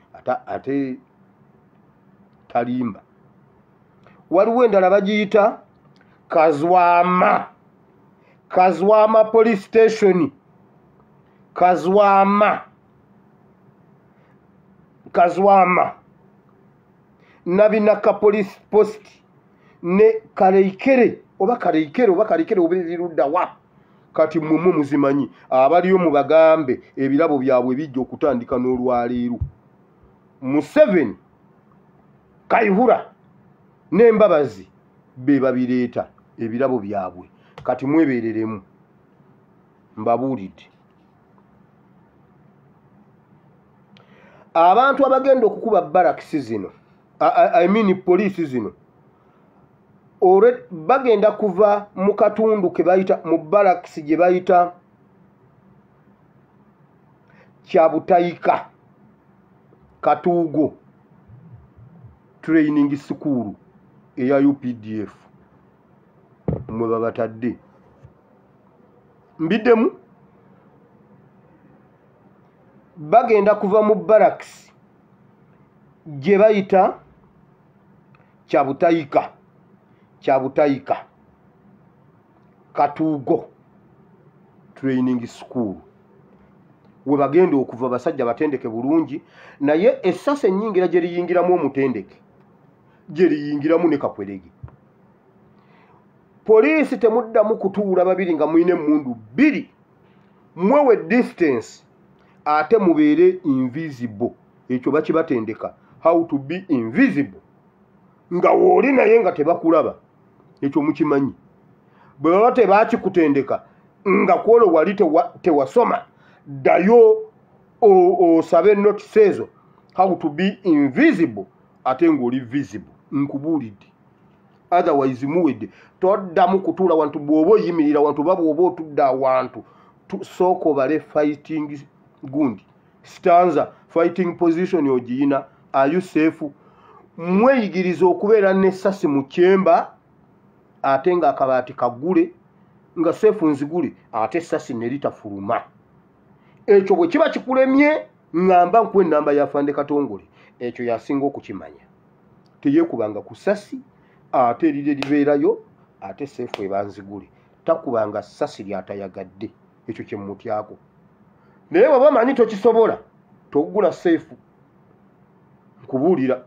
ate talimba waliwo endala bagiyita kazwama. Kazwama police station. Kazwama. Kazwama. Nabinaka police post. Ne kaleikere oba kaleikere oba kaleikere oberirudda wa? Kati mumwe muzimanyi abaliyo mubagambe ebirabo byabwe bijja okutandika n'olwaleero museveni kaihura n'embabazi be babireeta ebirabo byabwe. Kati mwebereremu mbabuulidde. Abantu abagenda okukuba barakisi zino I mean poliisi zino olwe bagenda kuva mu katundu ke bayita mu barakisi gye bayita kyabutayika katuugo training school eya updf mwe babatadde mbiddemu bagenda kuva mu baraks gye bayita kyabutayika kyabutayika katuugo training school. We bagenda okuva basajja batendeke bulungi naye essasa ennyingira gye liyingiramu omutendeke gye liyingiramu ne kakwerege poliisi temuddamu kutuula babiri nga mulina emmundu bbiri. Mwewe distance ate mubeere invisible. Ekyo bakibatendeka. How to be invisible. Nga wooli naye nga tebakulaba. Ekyo mukimanyi. Bwe baba tebakikutendeka nga kwolo wali tewasoma ddayo osabe notisi ezo. How to be invisible ate ng'oli visible nkubuulidde otherwise muwedde. Toddamu kutuula wantu bw'oba oyimirira wantu oba bw'oba otudde awantu sooka obale fighting gundi. Stanza fighting position ogiyina. Ayu seefu mweyigiriza okubeera nesasi mu kyemba ate ng'akabaati kagule nga seefu nzigule ate esasi ne litafuluma. Ekyo bwe kiba kikulemye ŋŋamba nkuwa ennamba yafande katongole. Ekyo yasinga okukimanya teyekubanga ku sasi ate erire libeerayo ate seefu ebanzigule takubanga sasi lyatayagadde ekyo kyemutyako naye bwaba manyi tokisobola togula seefu nkubuulira.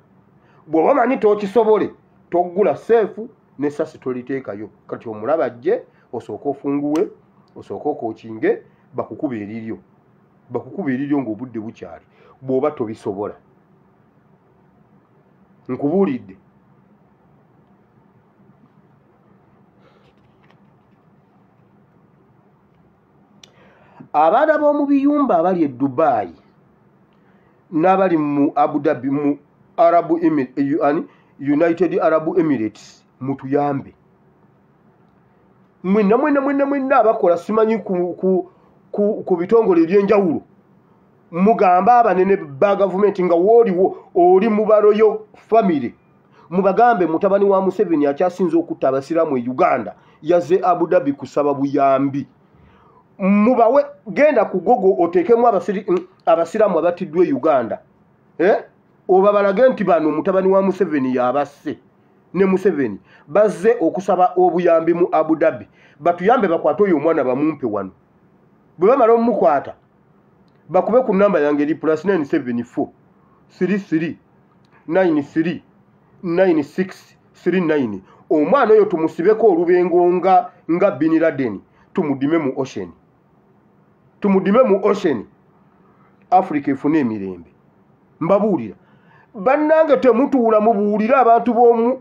Bw'oba manyi tokisobole togula seefu nesasi toliteekayo. Kati omulaba jje osooke ofunguwe osooke okookinge bakukuba eriryo. Bakukuba eriryo ng'obudde bukyali. Bw'oba tobisobola nkubuulidde. Abaana b'omu biyumba abali e dubaayi n'abali mu abudabi mu arabu united arabu emirates mutuyambe. Mwena mwena mwena mwena abakola simanyi ku bitongole ebyenjawulo mugamba abanene ba gavumenti nga wooliwo oli mu baloyo famire mubagambe mutabani wa museveni akyasinza okutta abasiraamu e uganda yazze abudabi kusaba buyambi mubawe genda ku gogo oteekemu mm, abasiraamu abatiddwa e uganda oba balage nti bano mutabani wa museveni yabasse ne museveni bazze okusaba obuyambi mu abudabi batuyambe bakwate oyo omwana bamumpe wano. Bwe bamala omukwata bakube ku namba yange eri plus 974 33 93 9639 omwana oyo tumusibeko olubengo nga nga bin laden tumudime mu ocean. Tumudime mu ocean. Africa efune emirembe. Mbabuulira bannange temutuula mubuulire abantu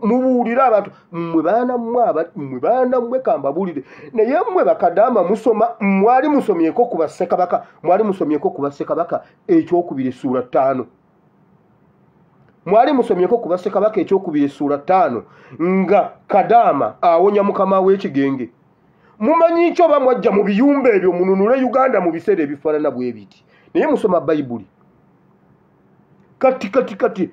mubuulire abantu. Mmwe baana mmwe mmwe baana mmwe kambabuulire naye mmwe bakadama musoma mwali musomyeko ku bassekabaka mwali musomyeko ku bassekabaka ekyokubiri essuula ttaano. Mwali musomyeko ku bassekabaka ekyokubiri essuula ttaano nga kadaama awonya mukama w'ekigenge. Mumanyi nki oba mwajja mu biyumba ebyo mununule uganda mu biseera ebifaanana bwe biti? Naye musoma bayibuli kati kati kati.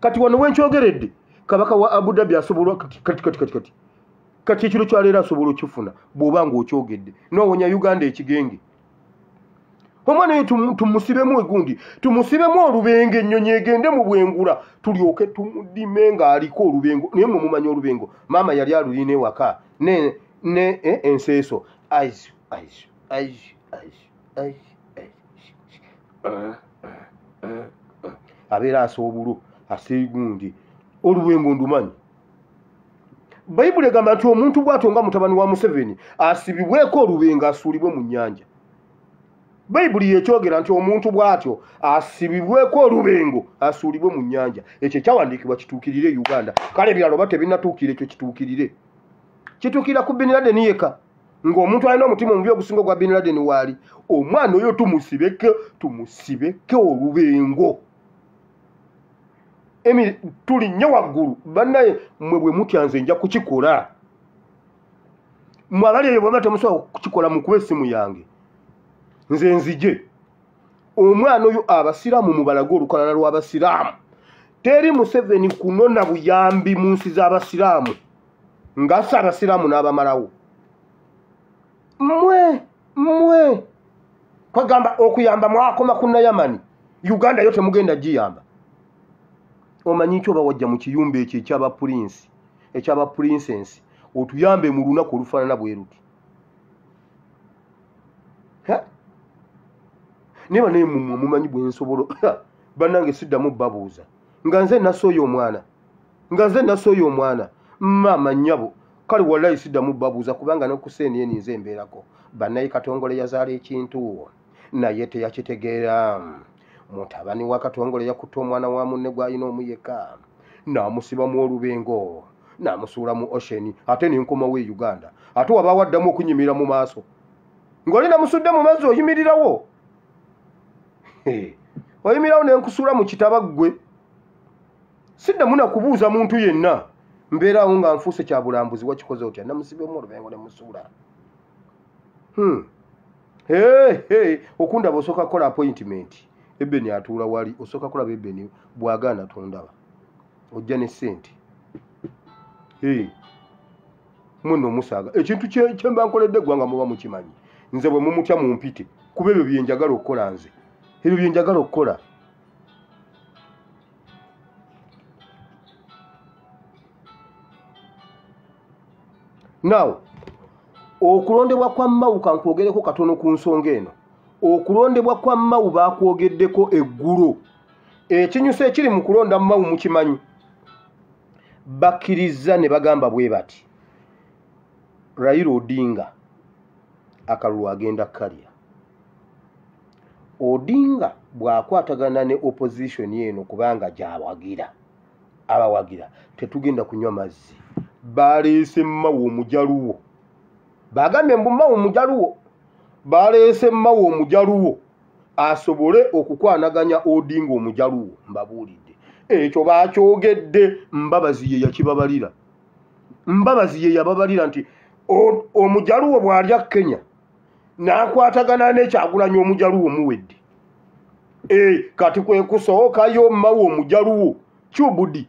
Kati wano wenkyogeredde kabaka wa abudabi asobola kati kati kati kati kati. Kati ekiro kyaleero asobola okifuna bw'oba ng'okyogedde. Noowonya uganda ekigenge. Omwana oyo tumu- tumusibemu egundi tumusibemu olubengo ennyonyi egende mu bwengula. Tulyoke tumudime ng'aliko olubengo naye mwe mumanyi olubengo maama yali alulina ewaka ne ne eh, enseeso. Aizu aizu aizu aizu aizu aizu abeera asa obulo asa egundi olubengo ndumanyi. Bayibuli egamba nti omuntu bw'atyo nga mutabani wa museveni asibibweko olubengo asuulibwe mu nnyanja. Bayibuli yekyogera nti omuntu bw'atyo asibibweko olubengo asuulibwe mu nnyanja. Ekyo ekyawandiikibwa kituukirire e uganda. Kale ebirala oba tebinnatuukira ekyo kituukirire. Kituukira ku bin laden yeka ng'omuntu alina omutima omubi ogusinga ogwa bin laden waali omwana oyo tumusibeke tumusibeke olubengo emi tulinnya waggulu. Bannaye mmwe bwe mutya nze nja kukikola. Mmwe abali eyo bweba temusobola kukikola mukuba essimu yange. Nze nzije. Omwana oyo abasiraamu mubalage olukalala lw'abasiraamu teri museveni kunona buyambi mu nsi z'abasiraamu ng'assa abasiraamu n'abamalawo. Mmwe mmwe kwagamba okuyamba mwakoma ku nayamani. Uganda yo temugenda giyamba omanyi ki oba wajja mu kiyumba ekyo ekyabapulinsi ekyabapulinsensi otuyambe mu lunaku olufaanana bwe ruti Ha? naye banaye mumwe mumanyi bwe nsobola bannange siddamu babuuza. Nga nze nasooya omwana nga nze nasooya omwana. Maama nnyabo kale wallayi siddamu babuuza kubanga nokuseeni eni nze embeerako bannaye katongole yazaala ekintu naye teyakitegeera mutabani wa katongole yakutta omwana wa munne gw'alina omuyeka n'amusibamu olubengo n'amusuula mu ocean ate nenkomawo e uganda ate waba waddamu okunyimira mu maaso. Ng'oli namusudde mu mazzi oyimirirawo He, oyimirirawo nenkusuula mu kitaba ggwe. Siddamu nakubuuza muntu yenna. Mbeerawo nga nfuuse kya bulambuzi wakikoze otya? Namusibemu olubengo nemusuula Hmm. Okundaba osooka kukola appointment ebeni atuula wali osooka kulaba ebeni bwagaana tondaba. Ojja ne Hey. mwenna omusaaga. Ekintu kye kye mba nkoledde eggwanga muba mukimanyi. Nze bwe mumutya mumpite. Kuba ebyo bye njagala okukola nze. Ebyo bye njagala okukola. Naawe okulondebwa kwa mawu kankwogereko katono ku nsonga eno okulondebwa kwa mawu bakwogeddeko eggulo. Ekinyusa ekiri mu kulonda mawu mukimanyi. Bakkiriza ne bagamba bwe bati raila odinga akalulu agenda kalya odinga bw'akwatagana ne opposition eno kubanga gyawagira abawagira tetugenda kunywa mazzi. Baleese mawu omujaluwo. Bagambye mbu mawu omujaluwo baleese mawu omujaluwo asobole okukwanaganya odinga omujaluwo mbabuulidde. Ekyo bakyogedde mbabazi ye yakibabalira. Mbabazi ye yababalira nti omujaluwo bw'alya kenya n'akwatagana n'ekyagulanya omujaluwo muwedde Eh, kati kwe kusookayo mawu omujaluwo kyubudi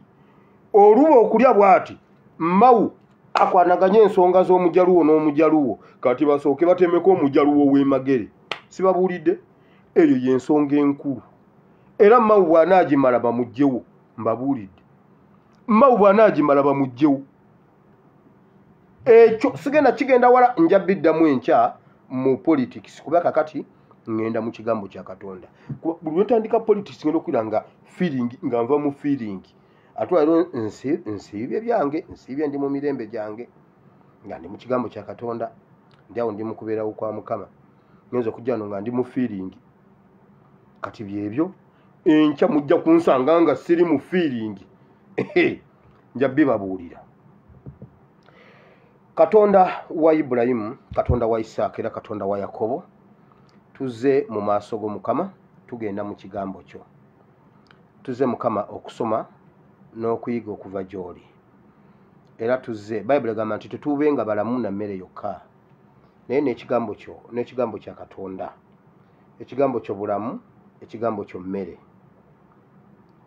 oluba okulya bw'ati mawu akwanaganye ensonga z'omujaluwo n'omujaluwo. Kati basooke batemeko omujaluwo w'emagere. Sibabuulidde? Eyo y'ensonga enkulu. Era mawu bw'anaagimala bamugjewo mbabuulidde. Mawu bw'anaagimala bamugjewo. Ekyo sigenda kigenda wala nja biddamu enkya mu politics kuba kakati ŋŋenda mu kigambo kya katonda. Buli lwetandika politics ngenda okwira nga feeling nga nva mu feeling nsi- nsiibye byange nsiibye ndi mu mirembe gyange nga ndi mu kigambo kya katonda ndi awo ndi mu kubeerawo kwa mukama. Ngenza okujja wano nga ndi mu feeling. Kati byebyo enkya mujja kunsanga nga siri mu feeling. Nja bibabuulira. Katonda wa ibulayimu katonda wa isaaka era katonda wa yakobo tuzze mu maaso g'omukama tugenda mu kigambo kyo. Tuzze mukama okusoma n'okuyiga okuva gy'oli. Era tuzze bayibuli egamba nti tetuubenga balamu na mmere yokka. Naye n'ekigambo kyo n'ekigambo kya katonda. Ekigambo kyo bulamu ekigambo kyo mmere.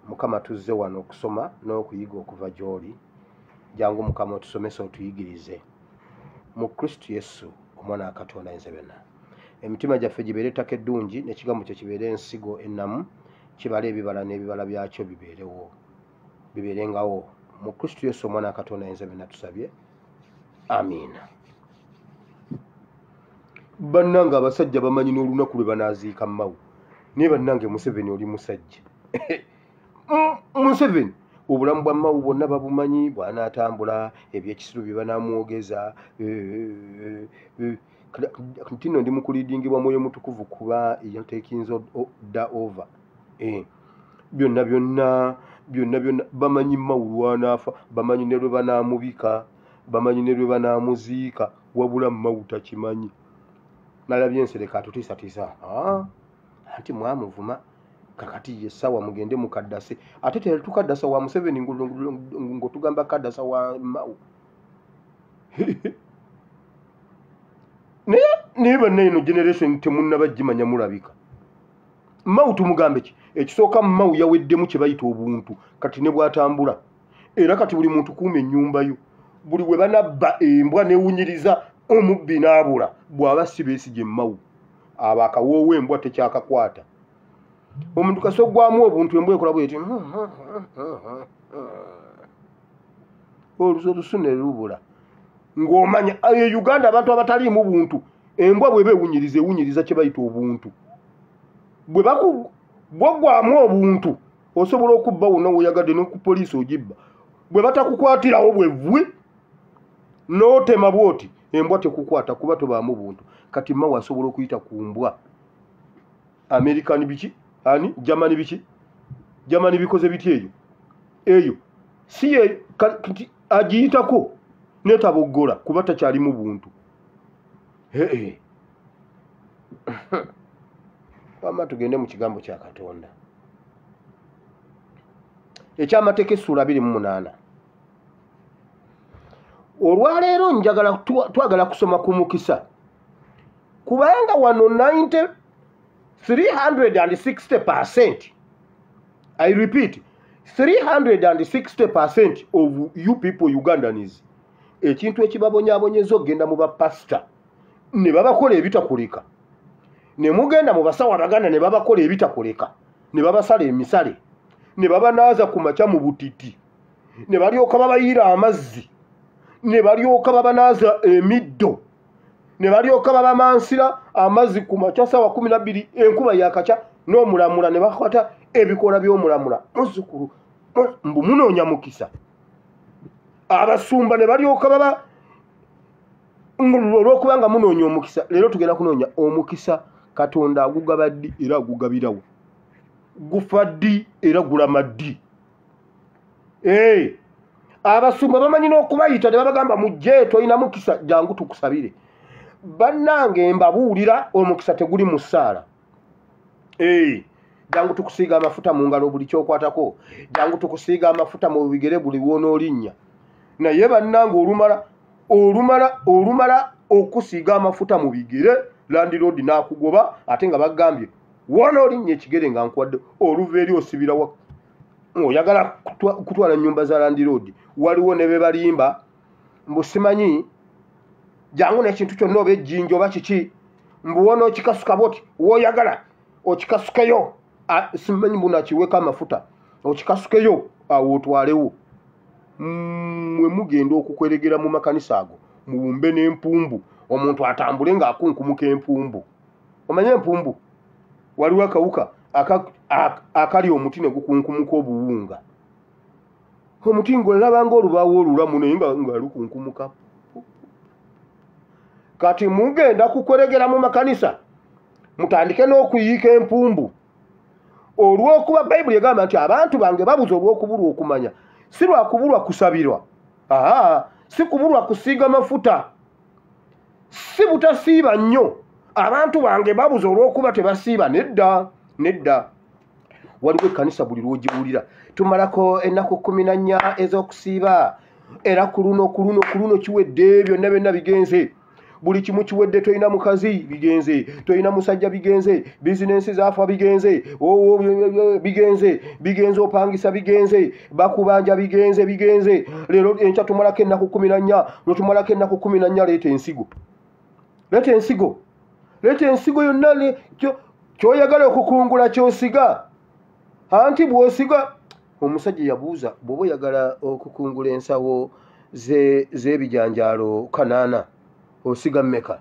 Mukama tuzze wano okusoma n'okuyiga okuva gy'oli. Jangu mukama otusomese otuyigirize. Mu kristu yesu omwana wa katonda ayinza byonna emitima gyaffe gibeere ettaka eddungi n'ekigambo kyo kibeere ensigo ennamu kibala ebibala n'ebibala byakyo bibeerewo bibeerengawo mu kristu yesu omwana wa katonda ayinza byonna tusabye. Amiina bannange abasajja bamanyi n'olunaku lwe banaaziika mawu naye bannange museveni oli musajja. Museveni obulamu bwa mawu bwonna babumanyi bw'anaatambula ebyekisiru bye banamwogeza eh, eh, kati nno ndi mu kulidingibwa mwoyo mutukuvu kuba yatekinza dda over. Eh, byonna byonna byonna byonna bamanyi mawu lwanaafa bamanyi ne lwe banaamubika bamanyi ne lwe banaamuziika wabula mawu takimanyi nalabye ensereka atutiisatiisa "Ah, anti mwamuvuma kakati ye sawa mugende mukaddase ate tetukaddasa wa museveni ngaotugamba kaddasa wa mawu naye naye bannaino generation temunnabagimanya mulabika mawu tumugambe ki? Ekisooka mu mawu yaweddemu kye bayita obuntu kati ne bw'atambula. Era kati buli muntu kuuma ennyumba yo buli bwe banabba embwa newunyiriza omubbi n'abula bw'aba si beesige mu mawu abo akawoowo embwa tekyakakwata. Omuntu kasoggwamu obuntu embwa ekola bweti oluso olusu ne lubula. Ng'omanya e uganda abantu abataliimu buntu embwa bweba ewunyiriza ewunyiriza kye bayita obuntu bwe bwogwamu obuntu osobola okubba wonna weoyagadde n'oku poliisi ogibba bwe batakukwatirawo bwe vwe n'otema bwoti embwa tekukwata kuba tobaamu buntu. Kati mawe asobola okuyita ku mbwa. American biki? Ani? Germany biki? Germany bikoze biti eyo? Eyo. Si ye ka- kati agiyitako netaboggola kuba takyalimu buntu. Ee wama tugende mu kigambo kya katonda. Ekyamateeka essuula abiri mu munaana. Olwaleero njagala twa- twagala kusoma ku mukisa. Kubanga wano 90 360 percent i repeat 360 percent of you people ugandanis ekintu ekibabonyaabonyeza okgenda mu bapasita ne babakola ebitakoleka ne mugenda mu basawo abaganda ne babakola ebitakoleka. Ne babasala emisale. Ne babanaaza ku makya mu butiti. Ne balyoka babayiira amazzi. Ne balyoka babanaaza emiddo. Ne balyoka babamansira amazzi ku makya sawa kumi nabbiri enkuba yakakya n'omulamula. Ne bakwata ebikoola by'omulamula. Muzzukulu mu- mbu munoonya mukisa. Abasumba ne balyoka baba ngulu olw'okuba nga munoonya omukisa leero tugenda kunoonya omukisa katonda agugaba ddi era agugabirawo gufa ddi era gulama ddi? Abasumba bamanyi n'okubayita ne babagamba mujje tolina mukisa. Jangu tukusabire. Bannange mbabuulira omukisa teguli mu ssaala. Jangu tukusiiga amafuta mu ngalo buli kyokwatako. Jangu tukusiiga amafuta mu bigere buli wonoolinnya naye bannange olumala olumala olumala okusiiga amafuta mu bigere landiroodi n'akugoba ate nga bagambye wona olinnya ekigere nga nkwadde oluva eri osibira oyagala kutwala nyumba za landiroodi waliwo ne be balimba mbusimanyi jangu nekintu kyonna oba ejjinja oba kiki? Mbuwona okikasuka bwoti woyagala okikasukeyo simanyi bunakiweka amafuta okikasukeyo awo otwalewo. Mwe mugenda okukweregera mu makanisa ago mubumbe n'empumbu omuntu atambule ng'akunkumuka empumbu. Omanye empumbu? Waliwo akawuka akali omuti ne gukunkumuka obuwunga. Omuti ngaolaba ngaolubaawo olulamu naye nga lukunkumuka. Kati mugenda kukweregera mu makanisa mutandike n'okuyiika empumbu. Olw'okuba bayibuli egamba nti abantu bange babuze olw'okubulwa okumanya. Si lwakubulwa kusabirwa. Aa si kubulwa kusiiga mafuta si butasiiba nnyo abantu bange babuze olw'okuba tebasiiba nedda nedda. Waliwo ekkanisa buli lwogibuulira tumalako ennaku kumi na nnya ez'okusiiba era ku luno ku luno ku luno kiwedde byonna byonna bigenze. Buli kimu kiwedde tolina mukazi bigenze. Tolina musajja bigenze. Bizinensi zaafa bigenze. Bigenze. Bigenze opangisa bigenze. Bakubanja bigenze bigenze. Leero enkya tumalako ennaku kumi na nnya lwetumalako ennaku kumi na nnya leeta ensigo leeta ensigo. Leeta ensigo yonna kyoyagala okukungula kyosiga. Anti bwosiga omusajja yabuuza bw'oba oyagala okukungula ensawo z'ebijanjaalo kanaana osiga mmeka?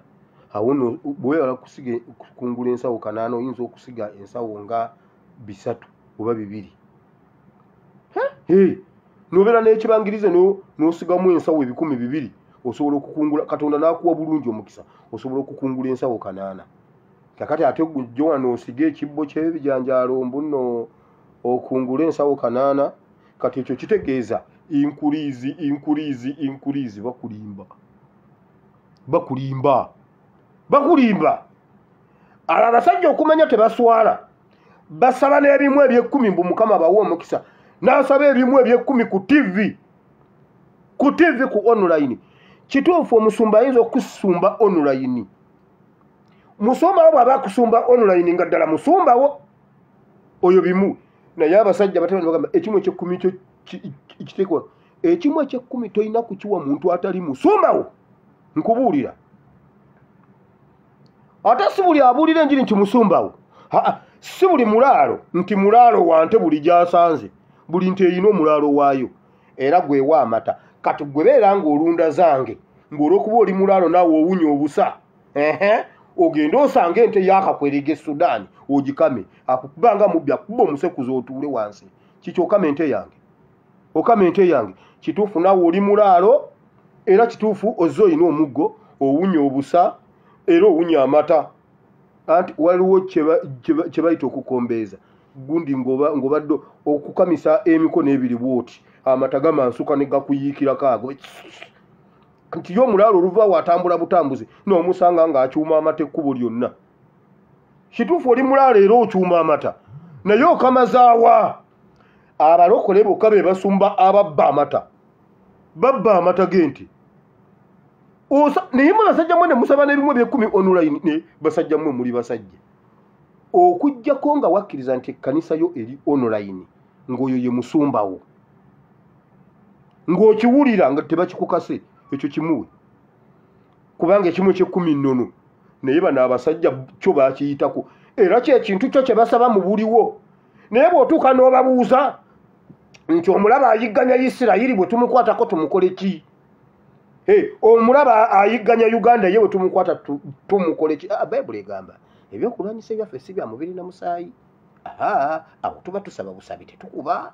Awo bwewala kusiga kungula ensawo kanaana oyinza okusiga ensawo nga bisatu oba bibiri. Nobeera n'ekibangirize n'osigamu ensawo ebikumi bibiri osobola okukungula katonda n'akuwa bulungi omukisa osobola okukungula ensawo kanaana. Kakati ate gujjowa noosiga ekibbo kyebijanjaalo mbuno okungula ensawo kanaana kati ekyo kitegeeza inkuliizi inkuliizi inkuliizi bakulimba. Bakulimba. Bakulimba. Abo abasajja okumanya tebaswala. Basaba n'ebimu ebyekkumi mbu mukama bawe omukisa. N'asaba ebimu ebyekkumi ku tivi ku tivi ku online kituufu omusumba ayinza okusumba online? Musumbawo bw'aba akusumba online nga ddala musumbawo oyo bimu. Naye abasajja batabagamba ekimu ekyekkumi kyo kiteekwa ekimu ekyekkumi tolina kukiwa muntu atali musumbawo nkubuulira. Ate si buli abuulira enjiri nti musumbawo aa si buli mulaalo nti mulaalo wante buli gyasanze. Buli nti erina omulaalo waayo. Era gwewa amata kati gwe beera ng'olunda zange ng'olwokuba oli mulaalo naawe owunya obusa ogende osanga ente yakakwerega esudaani ogikame. Akukubanga mubbi akuba omusekuzi otuule wansi. Kiki okama ente yange? Okama ente yange? Kituufu naawe oli mulaalo era kituufu ozze olina omuggo owunya obusa era owunya amata. Anti waliwo kye bayita okukombeeza. Gundi ng'obadde okukamisa emikono ebiri bwoti amata gamansuka ne gakuyiikirako ago nti yo omulaalo oluvaawo atambula butambuzi n'omusanga ng'akyuma amata ekkubo lyonna. Kituufu oli mulaalo era okyuma amata naye okamazaawa. Abalokole bokka be basumba ababba amata babba amata g'ente naye mu basajja mwe ne musaba n'ebimu ebyekkumi online ne basajja mmwe muli basajja. Okugjako nga wakkiriza nti ekkanisa yo eri online ng'oyo ye musumbawo ng'okiwulira nga tebakikukase ekyo kimuwe. Kubanga ekimu ekyekkumi nnono naye bano abasajja kyo bakiyitako. Era kyekintu kyo kye basaba mu buliwo naye bw'otuuka n'obabuuza nti omulaba ayigganya isirayiri bwe tumukwatako tumukole ki? Omulaba ayigganya uganda ye bwe tumukwata tumukole ki? Ah, bayibuli egamba ebyokulwanyisa ebyaffe si bya mubiri na musaayi. Aa awo tuba tusaba busabi tetukuba.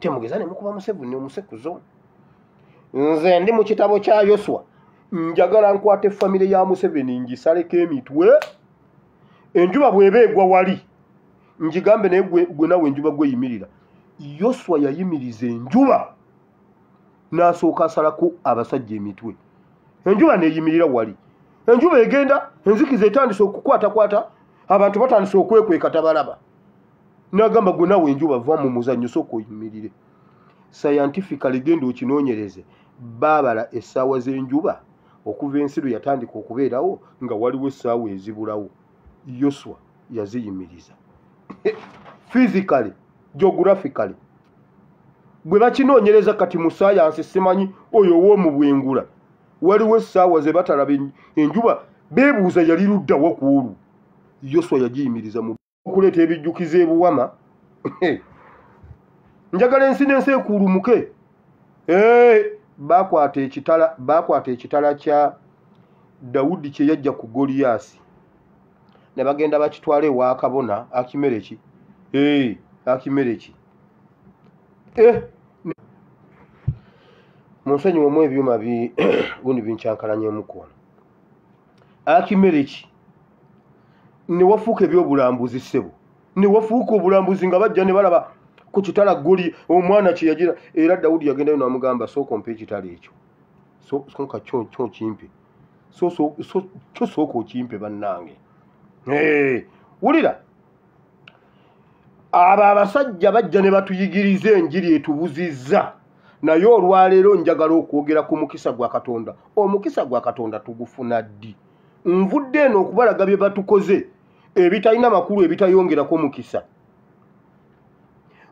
Temugeza ne mukuba musevuni omusekuzo nze ndi mu kitabo kya yoswa. Njagala nkwata efamire ya museveni ngisaleko emitwe. Enjuba bw'eba egwa wali ngigambe naye gwe nawe enjuba gweyimirira. Yoswa yayimiriza enjuba n'asooka asalako abasajja emitwe. Enjuba neeyimirira wali. Enjuba egenda enzikiza etandise okukwatakwata abantu batandise okwekweka tabalaba. Nagamba gwe nawe enjuba va mu muzannyo sooka oyimirire. Scientifically genda okinoonyereze baabala essaawa z'enjuba okuva ensiru yatandika okubeerawo nga waliwo essaawa ezibulawo. Yoswa yaziyimiriza. Physically geographically bwe bakinoonyereza kati mu sayansi simanyi oyo ow'omu bwengula waliwo essaawa ze batalaba enjuba beebuuza yali luddawo ku olwo. Yoswa yagiyimiriza mu okuleeta ebijjukiza ebuwama. Njagala ensi n'ensi ekuulumuke bakwata ekitala bakwata ekitala kya dawudi kye yajja ku goliyasi ne bagenda bakitwala ewa kabona akimereki. Akimereki. Eh, munsonyi omu ebyuma gundi binkyankalanyemu kwono. Akimereki. Newafuuka ebyobulambuzi ssebo. Newafuuka obulambuzi nga bajja ne balaba ku kitala goli omwana kyeyagira era dawudi yagendayo namugamba sooka ompa ekitala ekyo. Soka kyo kimpe. Kyo sooka okimpe bannange. Wulira. Abo abasajja bajja ne batuyigiriza enjiri etubuzizza. Naye olwaleero njagala okwogera ku mukisa gwa katonda. Omukisa gwa katonda tugufuna ddi? Nvudde eno okubalaga bye batukoze. Ebitalina makulu ebitayongerako mukisa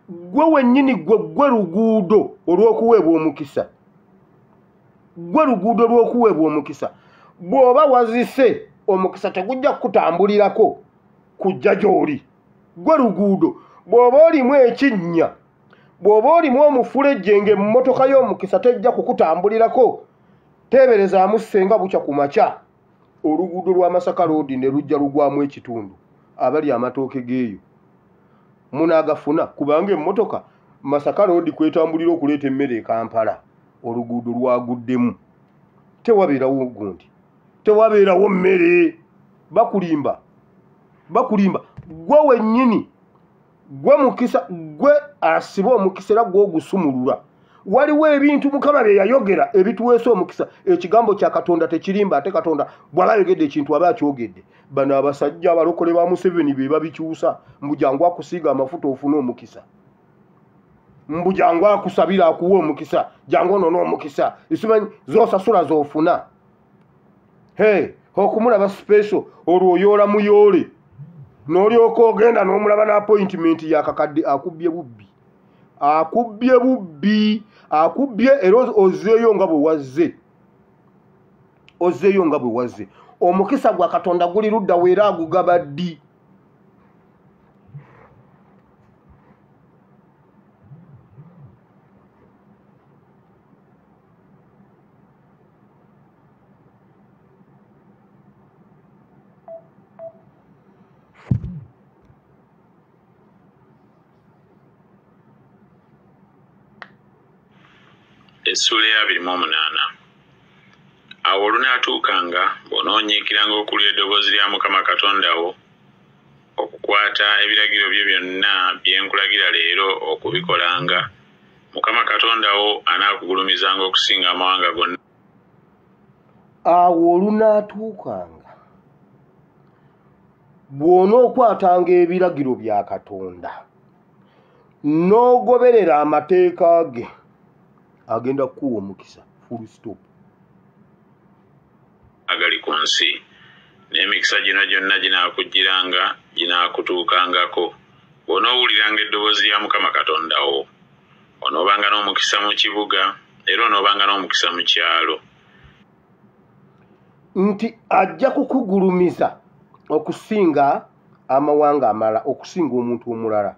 gwe wennyini gwe gwe luguudo olw'okuweebwa omukisa. Gwe luguudo lw'okuweebwa omukisa. Bw'oba wazise omukisa tegujja kukutambulirako kujja gy'oli. Gwe luguudo. Bw'oba olimu ekinnya bw'oba olimu omufulejje ng'emmotoka y'omukisa tejja kukutambulirako teeberezaamu ssenga bukya ku makya. Oluguudo lwa masaka roodi ne lujja lugwamu ekitundu. Abali amatooke geeyo munaagafuna kubanga emmotoka masaka roodi kwetambulira okuleeta emmere e kampala oluguudo lwaguddemu. Tewabeerawo gundi. Tewabeerawo mmere. Bakulimba. Bakulimba. Gwe wennyini gwe mukisa gwe asiba omukisa era gwogusumulula waliwo ebintu mukama bye yayogera ebituweesa omukisa. Ekigambo kya katonda tekirimba ate katonda bw'aba ayogedde ekintu aba akyogedde. Bano abasajja abalokole ba museveni be babikyusa. Mbujangu akusiiga amafuta ofune omukisa. Mbujangu akusabira akuwa omukisa. Jangu onona omukisa. Isimanyi zosasula zofuna. He okumulaba special olwo oyoola muyoole. N'olyoka ogenda n'omulaba n'appointment yakakadde akubbye bubbi. Akubbye bubbi akubbye era ozzeeyo nga bwe wazze. Ozzeeyo nga bwe wazze. Omukisa gwa katonda guli ludda weera agugaba ddi essula eyabiri mu omunaana awo olunaatuukanga bw'onoonyiikiranga okulya eddoboozi lya mukama katonda wo okukwata ebiragiro bye byonna bye nkulagira leero okubikolanga. Mukama katonda wo anaakugulumizanga okusinga amawanga gonna. Awo olunaatuukanga bw'onookwatanga ebiragiro bya katonda n'ogoberera amateeka ge agenda kukuwa omukisa full stop. Agali ku nsi n'emikisa gino gyonna ginaakujjiranga ginaakutuukangako. Bw'onoowuliranga eddoboozi lya mukama katondawo onoobanga n'omukisa mu kibuga era onoobanga n'omukisa mu kyalo. Nti ajja kukugulumiza okusinga amawanga amalala okusinga omuntu omulala.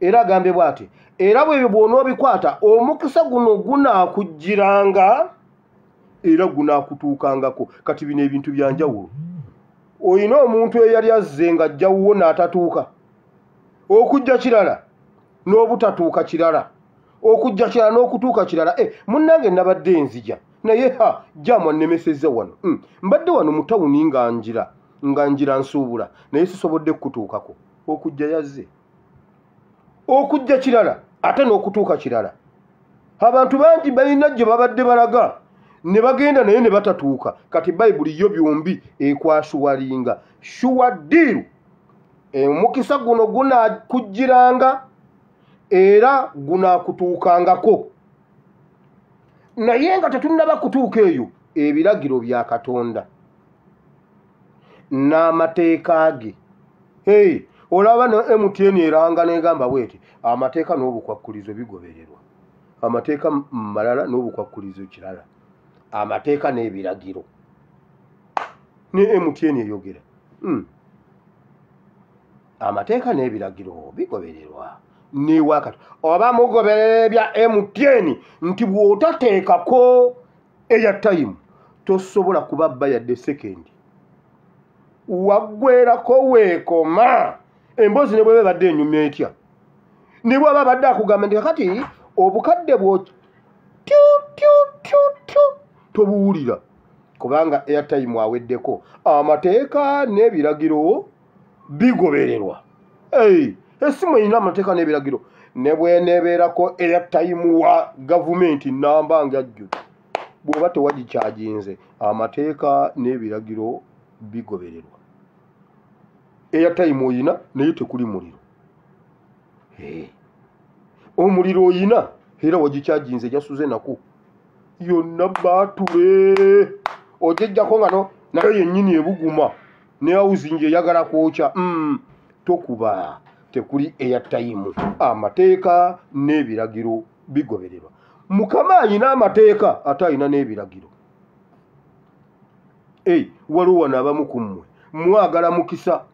Era agambye bw'ati era bwebyo bw'onoobikwata omukisa guno gunaakujjiranga era gunaakutuukangako. Kati bino ebintu byanjawulo olina omuntu eyali azze nga ajjawuwo n'atatuuka. Okujja kirala n'obutatuuka kirala. Okujja kirala n'okutuuka kirala. E munnange nabadde enzija. Naye ha jamu annemesezza wano. Mm. mbadde wano mu tawuni nga njira nga njira nsuubula. Naye sisobodde kukutuukako. Okujja yazze. Okujja kirala ate n'okutuuka kirala. Abantu bangi balina gye babadde balaga ne bagenda naye ne batatuuka. Kati bayibuli yo byombi ekwasuwalinga shuwa ddiiru omukisa guno gunaakujjiranga era gunaakutuukangako. Naye nga tetunnaba kutuuka eyo ebiragiro bya katonda. N'amateeka ge. Hey, olaba ne mtn eranga negamba bweti amateeka n'obukwakkulizo bigobererwa. Amateeka malala n'obukwakkulizo kirala. Amateeka n'ebiragiro. Ne mtn eyogera mm. amateeka n'ebiragiro bigobererwa. Newakati oba mugoberera ebya mtn nti bw'otateekako eya tayimu tosobola kubabba yadde sekendi waggwerako weekoma emboozi ne bweba badde enyuma etya? Ne bwaba badde akugamba nti kakati obukadde bwo tyu tyu tyu tyu tobuwulira. Kubanga airtime aweddeko. Amateeka n'ebiragiro bigobererwa. Essimu erina amateeka n'ebiragiro. Ne bweneebeerako airtime wa gavumenti namba nga ajjudde bw'oba tewagikyaginze amateeka n'ebiragiro bigobererwa airtime oyina naye tekuli muliro. Eh, omuliro oyina era wagikyaginze jasuze naku yonna baatule. Ogejjako nga no nayo yennyini ebuguma. Ne awuzingi eyagala kwokya mm, tokuba tekuli airtime. Amateeka n'ebiragiro bigobererwa. Mukama ayina amateeka ate ayina n'ebiragiro. Waliwo wano abamu ku mmwe. Mwagala mukisa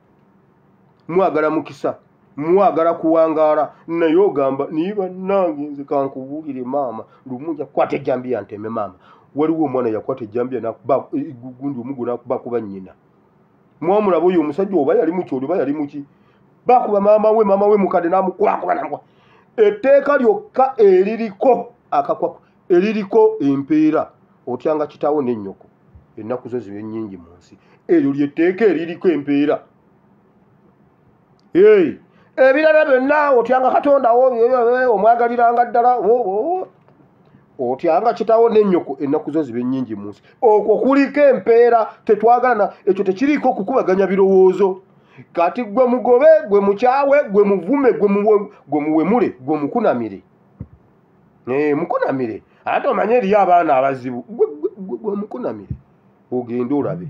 mwagala mukisa mwagala kuwangaala. Naye ogamba niye bannange nze kankubuulire maama lumu yakwata ejjambiya nteme maama. Waliwo omwana yakwata ejjambiya nakuba gundi omugu nakuba kuba nnyina. Mwamulaba oyo omusajja oba yali mukyoli oba yali muki bakuba maama we maama we mukadde namukwakuba namukwa etteeka lyokka eririko akakwaku eririko empeera otyanga kitaawo n'ennyoko. Ennaku zo zibe nnyingi mu nsi. Eryo lyetteeka eririko empeera ebirala byonna otyanga katonda wo omwagaliranga ddala otyanga kitaawo n'ennyoko ennaku zo zibe nnyingi mu nsi. Okwo kuliko empeera tetwagalana ekyo tekiriiko kukubaganya birowoozo. Kati gwe mugobe gwe mukyawe gwe muvume gwe muwe- gwe muwemule gwe mukunamire. Eh, mukunamire. Ate omanye eriyo abaana abazibu gwe mukunamire. Ogende olabe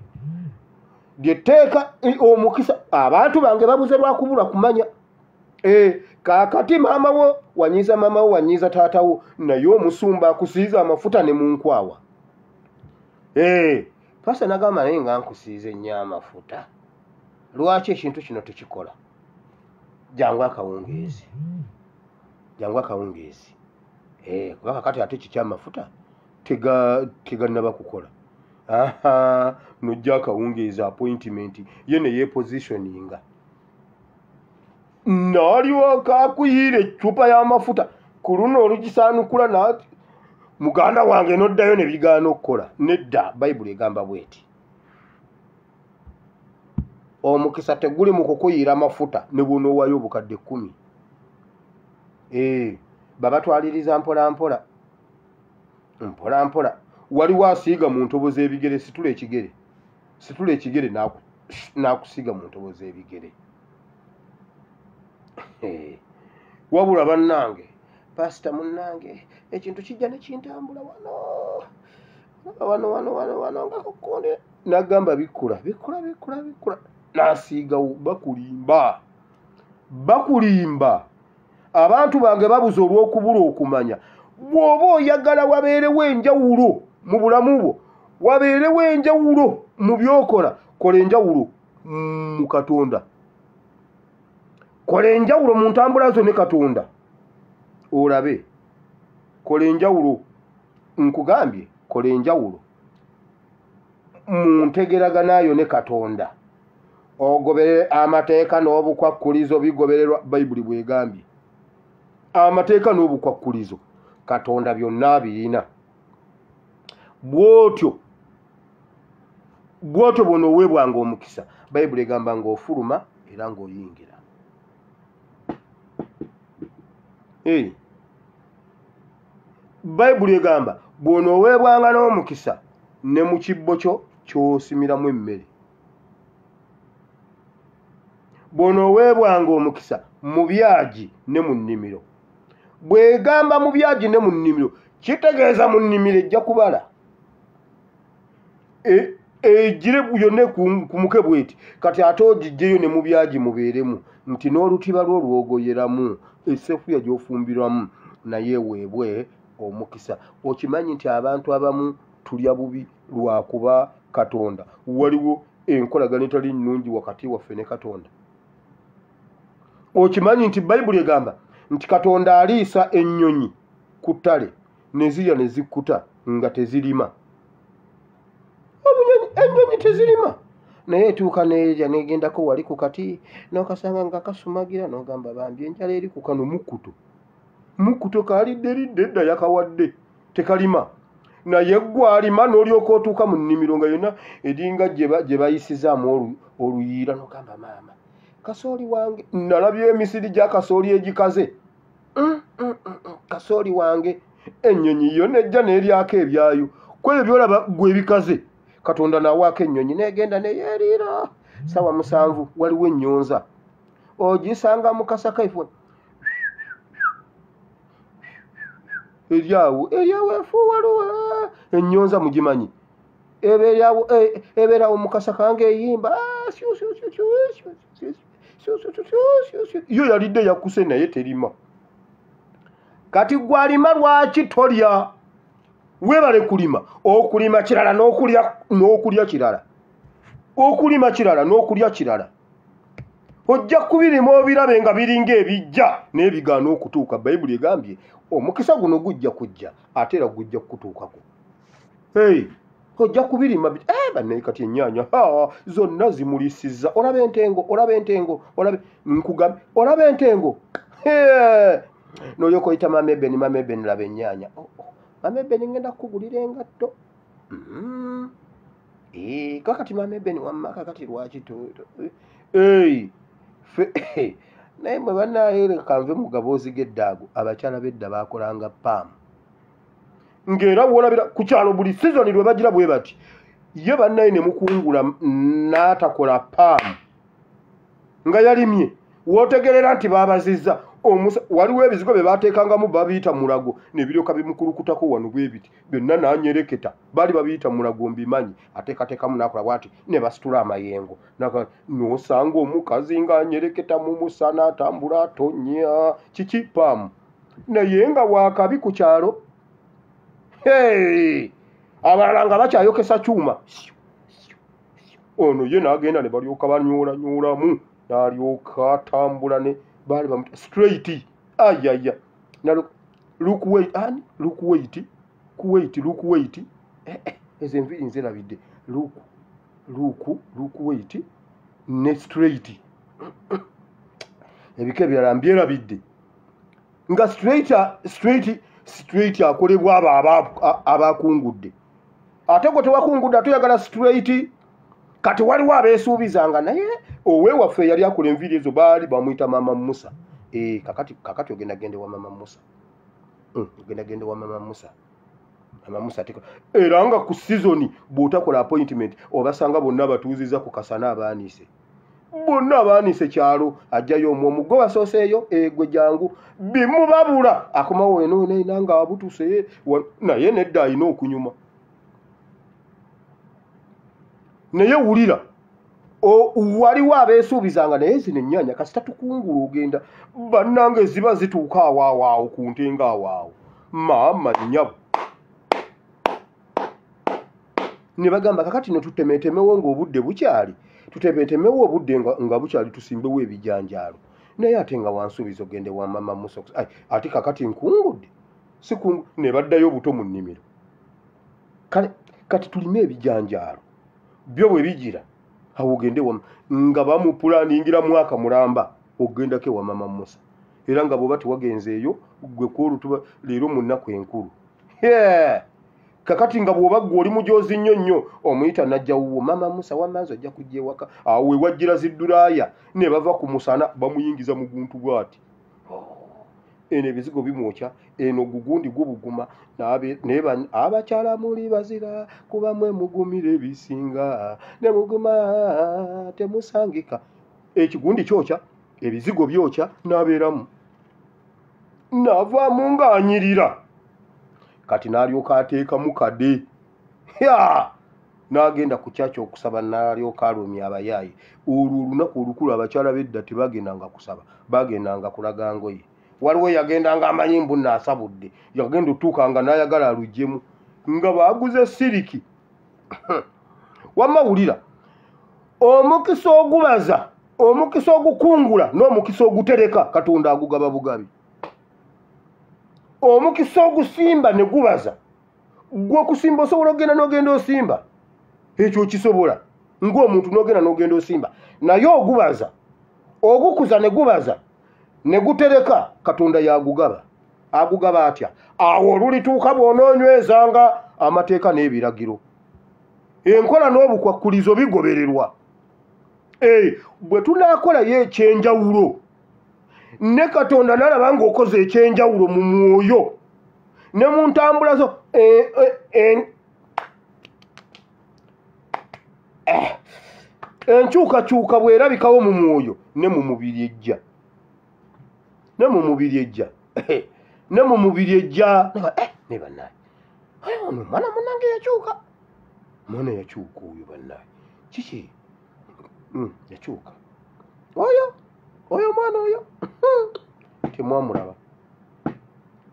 lyetteeka eh, omukisa abantu bange babuze lwakubulwa kumanya. Eh, kaakati maama wo wanyiiza maama wo wanyiiza taata wo naye omusumba akusiiza amafuta ne mu nkwawa. Eh, pasa nagamba naye nga nkusiize nnyo amafuta. Lwaki ekintu kino tekikola? Jangu akawungeezi. Jangu akawungeezi. Kuba kakati ate kikyamafuta tega tegannaba kukola aha nojja akawungeeza appointment. Ye ne yepositioninga naalyoka akuyiira eccupa y'amafuta. Ku luno olugisaanukula naati muganda wange noddayo ne bigaana okukola. Nedda bayibuli egamba bweti. Omukisa teguli mu kukuyiira mafuta ne bwonoowayo obukadde kkumi. Ee babatwaliriza mpola mpola. Mpola mpola waliwo asiiga mu ntobo z'ebigere situla ekigere situla ekigere n'aku- n'akusiiga mu ntobo z'ebigere. Eh, wabula bannange pasita munnange ekintu kijja ne kintambula wano. Wano wano wano wano nga kukonde nagamba bikula bikula bikula bikula. N'asiigawo bakulimba bakulimba. Abantu bange babuze olw'okubula okumanya. Bw'oba oyagala wabeerewo enjawulo mu bulamu bwo. Wabeerewo enjawulo mu byokola kola enjawulo mu katonda. Kola enjawulo mu ntambula zo ne katonda. Olabe kola enjawulo nkugambye kola enjawulo. Mu ntegeraganayo ne katonda. Ogobere amateeka n'obukwakkulizo bigobererwa bayibuli bwegambye. Amateeka n'obukwakkulizo katonda byonna abirina bw'otyo bw'otyo bw'onooweebwanga omukisa bayibuli egamba ng'ofuluma era ng'oyingira. Hey. bayibuli egamba bw'onooweebwanga n'omukisa ne mu kibbo kyo ky'osimiramu emmere. Bw'onooweebwanga omukisa mu byagi ne mu nnimiro. Bwegamba mu byagi ne mu nnimiro kitegeeza mu nnimiro ejja kubala egire yonna ku- ku muke bweti. Kati ate ogijjeyo ne mu byagi mubeeremu nti n'olutiba lwo lwogoyeramu esefuya gy'ofumbirwamu naye eweebwe omukisa. Okimanyi nti abantu abamu tulya bubi lwakuba katonda. Waliwo enkolagano etali nnungi wakati waffe ne katonda. Okimanyi nti bayibuli egamba nti katonda aliisa ennyonyi ku ttale ne zirya ne zikkuta nga tezirima ennyonyi tezirima. Naye etuuka nerya negendako wali ku kati nokasanga nga kasumagira nogamba bambi enjala eri ku kano mukkuto. Mukkuto kalidde lidde edda yakawadde tekalima. Naye gwalima n'olyoka otuuka mu nnimiro nga yonna eringa gye ba- gye bayisizaamu olu- oluyiira nogamba maama. Kasooli wange nalabyo emisiri gya kasooli egikaze. Mm, mm, mm, kasooli wange ennyonyi yo nejja neeryako ebyayo. Kwebyo byolaba gwe ebikaze katonda nawaako ennyonyi negenda neyeeriira sawa musanvu waliwo ennyonza ogisanga mukasa kaifuni eryawo eryawo efuuwaluwa ennyonza mugimanyi ebeerawo mukasa kange eyimba yo yalidde yakkuse naye terima kati gwalima lwaki tolya weebale kulima. Okulima kirala n'okulya kirala. Okulima kirala n'okulya kirala. Ojja kubirima obirabe nga biringa ebijja n'ebigaana okutuuka. Bayibuli egambye omukisa guno gujja kujja ate era gujja kukutuukako. Ojja kubirima bi- eh, bannaye kati ennyaanya ha, zonna zimulisiza olaba entengo olaba entengo nkugambe olaba entengo Hey! n'olyoka oyita mamebeni mamebeni laba ennyaanya Oh, mamebeni ngenda kukugulira engatto. Mm. Eh, kakati mamebeni wamma kakati lwaki naye mwe bannaayo leka nve mu gaboozi g'eddaago abakyala b'edda baakolanga paamu. Ng'era wolabira ku kyalo buli sizoni lwe bagira bwe bati ye bannaye ne mukungula n'atakola paamu. Nga yalimye wootegerera nti baabazizza waliwo ebizigo bye baateekangamu babiyita mulago ne biryoka bimukulukutako wano bwe biti. Byonna n'anyereketa. Baali babiyita mulago mbimanyi. Ateekateekamu n'akola bwati ne basitula amayengo. N'osanga omukazi ng'anyereketa mu musana atambula atonnya. Kiki? Paamu. Naye nga waakabi ku kyalo. Hey! abalala nga bakyayokesa kyuma. Ono ye n'agenda ne balyoka banyoolanyoola n'alyoka atambula ne baali bamuta straight. Ayaya lukuwait ani lukuwait kuwait lukuwait Eh, eh, ezo enviri nzerabidde luku luku lukuwait ne straight. Ebika ebirala mbyerabidde nga straight straight straight akolebwa aba- abakungudde. Ate gwe tewakungudde atuyagala straight kati waliwo abeesuubizanga naye owewaffe yali akola enviiri ezo baali bamwyita mama musa. Eh, kakati kakati ogenda gende wa mama musa? Mm, ogenda gende wa mama musa. Mama musa teko era nga ku sizoni bw'otakola appointment obasanga bonna batuuziza ku kasana abaaniise. Bonna abaaniise kyalo ajjayo omwomu gwe wasooseeyo egwe jangu bimubabula akomawo weno nena nga abutuse naye nedda alina okunyuma naye wulira waliwo abeesuubizanga naye zino ennyaanya kasita tukungula ogenda. Bannange ziba zituuka awaawaawo ku ntenga awaawo maama nnyabo ne bagamba kakati ne tutemetemewo ng'obudde bukyali tutemetemewo obudde nga, bukyali tusimbewo ebijanjaalo. Naye ate nga wansuubiza ogende wa mama musa Ai, ate kakati nkungudde? Sikungu ne baddayo buto mu nnimiro. Kale kati tulime ebijanjaalo byo bwe bigira awo ogende wa nga bamupulaningira mwaka mulamba ogendako ewa mama musa. Era nga bw'oba tewagenzeeyo gwe kwolutuba leero mu nnaku enkulu. Yeah! kakati nga bw'oba gwe oli mujozi nnyo nnyo omuyita najja wuwo mama musa wamazi ojja kujja ewaka. Awo we wajjira ziddulaaya ne bava ku musana bamuyingiza mu guntu bw'ati eno ebizigo bimwokya eno gugundi gubuguma naye abakyala muli bazira kuba mwe mugumira ebisinga ne muguma temusangika. Ekigundi kyokya ebizigo byokya n'abeeramu. Naavaamu ng'anyirira kati n'alyoka ateekamu kade ya! N'agenda ku kyaki okusaba n'alyoka alumya abayaayi. Olwo olunaku olukulu abakyala b'edda tebagendanga kusaba bagendanga kulaga ngoye waliwo yagendanga amayimbu naasabudde yagenda otuuka nga n'ayagala alugjemu nga baaguze siriki. Wamawulira omukisa ogubaza omukisa ogukungula n'omukisa ogutereka katonda agugaba bugabi. Omukisa ogusimba ne gubaza gwokusimba osobola okgenda n'ogenda osimba? Ekyo kisobola ng'omuntu n'ogenda n'ogenda osimba. Naye ogubaza ogukuza ne gubaza ne gutereka katonda yagugaba. Agugaba atya? Awo olulituuka bw'onoonywezanga amateeka n'ebiragiro. Enkola n'obukwakkulizo bigobererwa. Bwe tunaakolayo ekyenjawulo ne katonda nalaba ng'okoze ekyenjawulo mu mwoyo ne mu ntambula zo eh, eh, eh, eh, enkyukakyuka bwerabikawo mu mwoyo ne mu mubiri ejja ne mu mubiri ejja? Ne mu mubiri ejja? Eh, ne bannaye ono omwana munange yakyuka. Mwana yakyuka oyo bannaye kiki? Mm, yakyuka. Oyo? Oyo omwana oyo? Temwamulaba.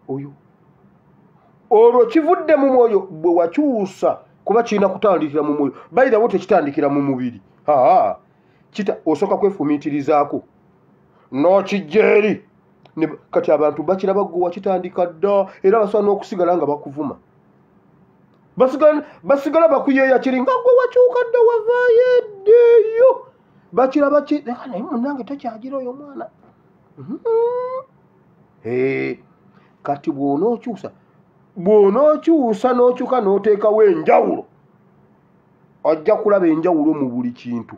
Oyo? Olwo kivudde mu mwoyo bwe wakyusa kuba kirina kutandikira mu mwoyo. Bayirawo tekitandikira mu mubiri. Aa kita osooka kwefumiitirizaako n'okijja eri kati abantu bakiraba gwe wakitandika dda era basobola n'okusigala nga bakuvuma. Basigala bakuyeeya kiri nga gwe wakyuka dda wavaayo eddeeyo. Bakiraba ki "Ah, naye munange takyagira oyo mwana. Mhm. Kati bw'onookyusa bw'onookyusa n'okyuka n'oteekawo enjawulo ojja kulaba enjawulo mu buli kintu.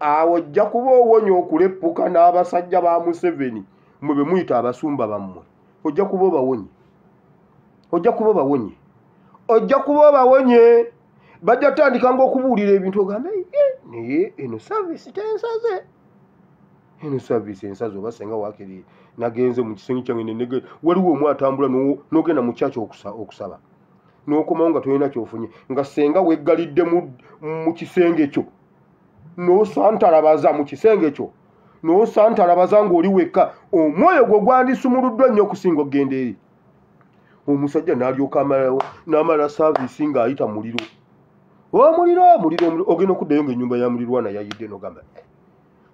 Awo ojja kuba owonya okuleppuka n'abasajja ba museveni mwe be muyita abasumba bammwe. Ojja kuba obawonye. Ojja kuba obawonye. Ojja kuba obawonye. Bajja tandika ngaokubuulira ebintu ogambe "Ye, naye eno saavisi tensaze. Eno saavisi ensaze oba senga waakiri nagenze mu kisenge kyange nenege waliwo omu atambula n'o- n'ogenda mu kyaki okusa- okusaba. N'okomawo nga tolina kyofunye nga senga weggalidde mu kisenge kyo. N'osantalabaza mu kisenge kyo n'osantalabaza ng'oli wekka omwoyo gwe gwandisumuluddwa nnyo okusinga okgenda eri. Omusajja n'alyoka amalawo n'amala saaviisi ng'ayita muliro. Omuliro omuliro omuliro ogenda okuddayo ng'ennyumba ya mulirwana yayidde n'ogamba "Eh,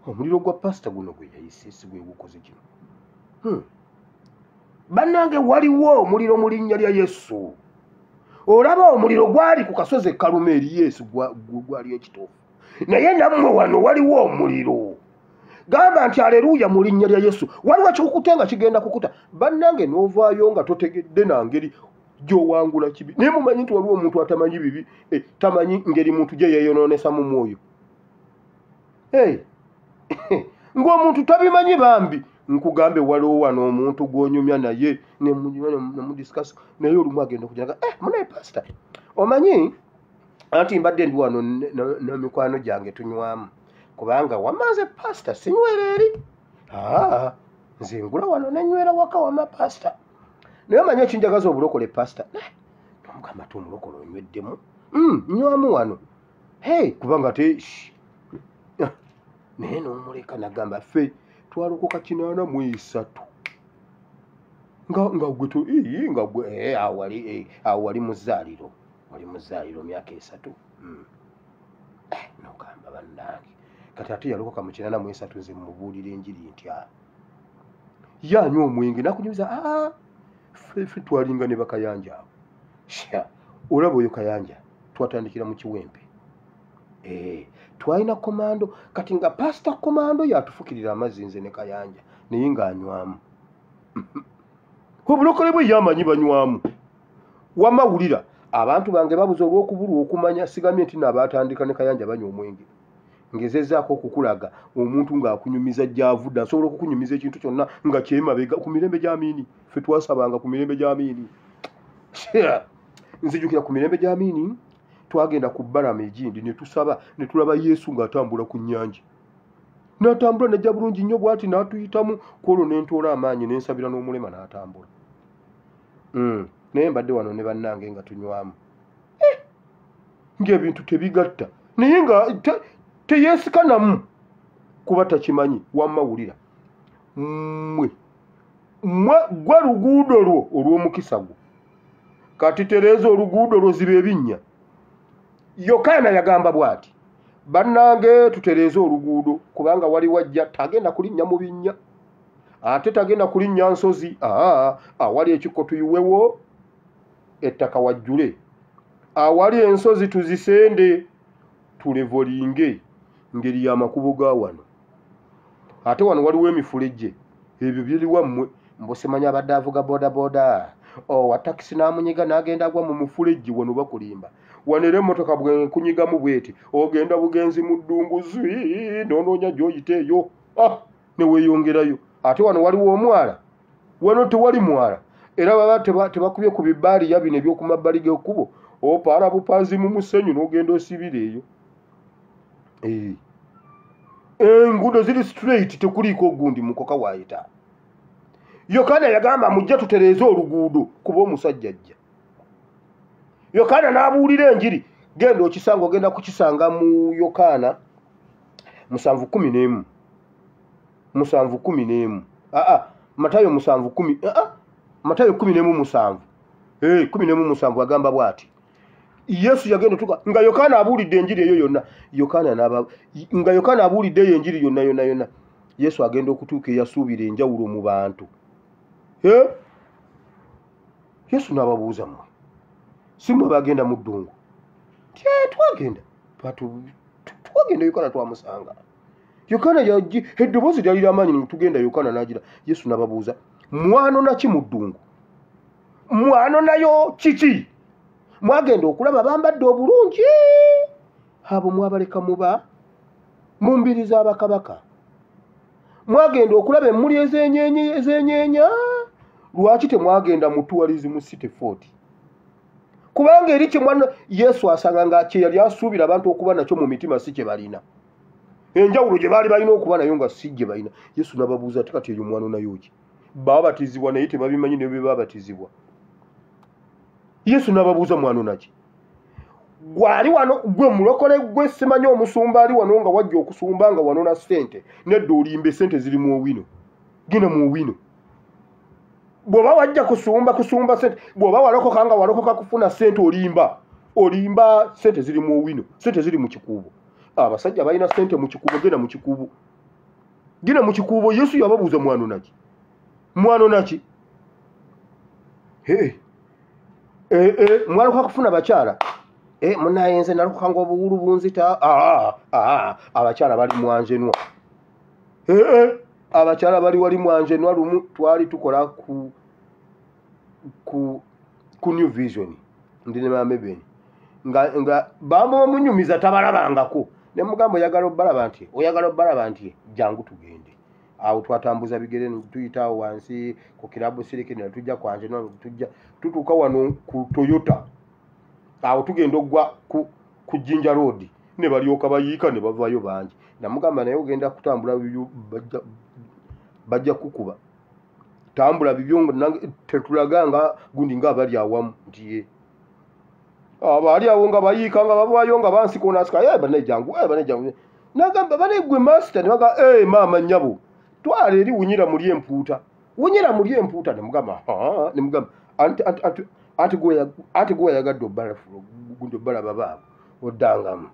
omuliro gwa pasita guno gwe yayise si gwe gukoze kino? Hmm. bannange waliwo omuliro mu linnya lya yesu. Olaba omuliro gwali ku kasozi ekkaluma eri yesu gwa- gwa- gwali ekituufu naye nammwe wano waliwo omuliro gamba nti aleluuya mu linnya lya yesu. Waliwo ekikukute nga kigenda kukuta. Bannange n'ovaayo nga totegedde nangeri gyowangula kibi. Naye mumanyi nti waliwo omuntu atamanyi bibi eh, tamanyi ngeri muntu gye yeeyonoonesa mu mwoyo. Ng'omuntu tabimanyi bambi nkugambe waliwo wano omuntu gw'onyumya naye nemudisikasi naye olumu agenda okujanaga eh, munaye pasita omanyi anti mbadde ndi wano n'emikwano gyange tunywamu kubanga wamaze pasita sinywera eri? Aa nze ngula wano nenywera waka wama pasita naye omanyi ekinjagaza obulokole pasita omugamba ti omulokole onyweddemu Mm, nywamu wano. Hey kubanga te. Ah, naye n'omuleka nagamba ffe twalokoka kinaana mu esatu nga nga gwe to nga gwe eh, awo wali eh, awo wali mu zzaaliro wali mu zzaaliro myaka esatu. Mm. Eh, nogamba bannange kati ate yalokoka mu kinaana mu esatu nze mubuulira enjiri ntya yanywa omwenge? Nakunyumiza aa ffe ffe twalinga ne bakayanja. Awo sha olaba oyo kayanja twatandikira mu kiwempe. Eh, twalina komando kati nga pasita komando yatufukirira amazzi nze ne kayanja naye ng'anywamu. Obulokole bwe yamanyi banywamu. Wamawulira abantu bange babuze olw'okubulwa okumanya sigamye nti naabatandika ne kayanja banywa omwenge ngezezaako okukulaga omuntu ng'akunyumiza gy'avudde asobola okukunyumiza ekintu kyonna nga kyemabega ku mirembe gy'amiini ffe twasabanga ku mirembe gy'amiini nzijukira ku mirembe gy'amiini twagenda ku balama egindi ne tusaba ne tulaba yesu ng'atambula ku nnyanja. N'atambula najja bulungi nnyo bwati n'atuyitamu kwolwo nentoola amaanyi nensabira n'omulema n'atambula. Mm, naye mbadde wano ne bannange nga tunywamu. Eh, ng'ebintu tebigatta. Naye nga te- teyeesika namu kuba takimanyi wamma wulira mmwe. Mmwe gwe luguudo lwo olw'omukisa gwo. Kati tereeza oluguudo lwo ziba ebinnya. Yokaana yagamba bw'ati bannange tutereeze oluguudo kubanga wali wajja tagenda kulinnya mu binnya. Ate tagenda kulinnya nsozi. Aa awali ekikko tuyiwewo. Ettaka wajjule. Awali ensozi tuzisende tulevolinge ngeri y'amakubo ga wano. Ate wano waliwo emifulejje ebyo biri wammwe mbusimanya abadde avuga bodaboda. Owa takisi n'amunyiga n'agenda agwa mu mufulejje wano bakulimba. Wano era emmotoka bwenkunyigamu bweti ogenda bugenzi mu ddunguzi noonoonya gy'oyita eyo. Ah, neweeyongerayo ate wano waliwo omwala? Wano tewali mwala. Era baba teba- tebakubye ku bibaaliya bino eby'oku mabbali g'ekkubo. Opaala bupanzi mu musenyu n'ogenda osibira eyo. Enguudo ziri straight tekuliiko gundi mukoka waayita yokaana yagamba mujje tutereeze oluguudo kuba omusajja ajja. Yokaana n'abuulira enjiri genda okisanga ogenda kukisanga mu yokaana musanvu kumi n'emu. Musanvu kumi n'emu. Aa matayo musanvu kumi aa matayo kumi n'emu musanvu. Eh, kumi n'emu musanvu agamba bw'ati yesu yagenda tuka nga yokaana abuulidde enjiri eyo yonna yokaana n'aba nga yokaana abuulidde eyo enjiri yonna yonna yonna. Yesu agenda okutuuka eyasuubira enjawulo mu bantu. Yesu n'ababuuza mmwe. Si mmwe bagenda mu ddungu? Ti "Eh, twagenda twagenda yokaana twamusanga. Yokaana eddoboozi lyali lyamaanyi tugenda yokaana n'agira. Yesu n'ababuuza mwanona ki mu ddungu? Mwanonayo kiki mwagenda okulaba bambadde obulungi. Abo mwabaleka muba mu mbiri z'abakabaka mwagenda okulaba emmuli ez'enyeenya lwaki temwagenda mu tourism city fort? Kubanga eri kimwana yesu asanga nga kye yali asuubira abantu okuba nakyo mu mitima si kye balina. Enjawulo gye baali balina okuba nayo nga si gye balina. Yesu n'ababuuza ate kati eyo mwanonayo ki? Baabatizibwa naye tebabimanyi ne bwe baabatizibwa yesu n'ababuuza mwanona ki? Gwali wano gwe mulokole gwe simanyi omusumba ali wano nga wajja okusumba nga wanona sente nedda olimba esente ziri mu owino genda mu owino bw'oba wajja kusumba kusumba sente bw'oba walokoka nga walokoka kufuna sente olimba olimba sente ziri mu owino sente ziri mu kikuubo. Abasajja balina sente mu kikuubo genda mu kikuubo. Genda mu kikuubo yesu yababuuza mwanona ki? Mwanona ki? Hey. Eh, eh, mwalokoka kufuna bakyala eh, munayenze nalokoka nga obuwulu bunzita. Ah, ah, abakyala bali mwanjenwa eh, eh, abakyala bali wali mwanjenwa lumu twali tukola ku ku ku new vision. Ndi ne mamebeni nga, nga bamba bamunyumiza tabalabangako. Ne mugamba oyagala obbalaba nti oyagala obbalaba nti jangu tugende awo twatambuza bigere tuyita awo wansi ku kirabu siriki ne tujja kwanje tujja tutuuka wano ku toyota. Awo tugenda oggwa ku, ku jinja road. Ne balyoka bayiika ne bavayo bangi. Namugamba naye ogenda kutambula bibyo bajja kukuba. Tambula bibyo nga nange tetulaganga gundi ngaabali awamu nti ye. Abaali awo nga bayiika nga bavayo nga bansikonasika ye bane jangu ye bane jangu nagamba bane gwe masita ne baga ee maama nnyabo twala eri wunyira muli empuuta. Wunyira muli empuuta nemugamba nemugamba anti- gwe ya- anti gwe yagadde obbalafu gundi obbalaba baabo oddangamu.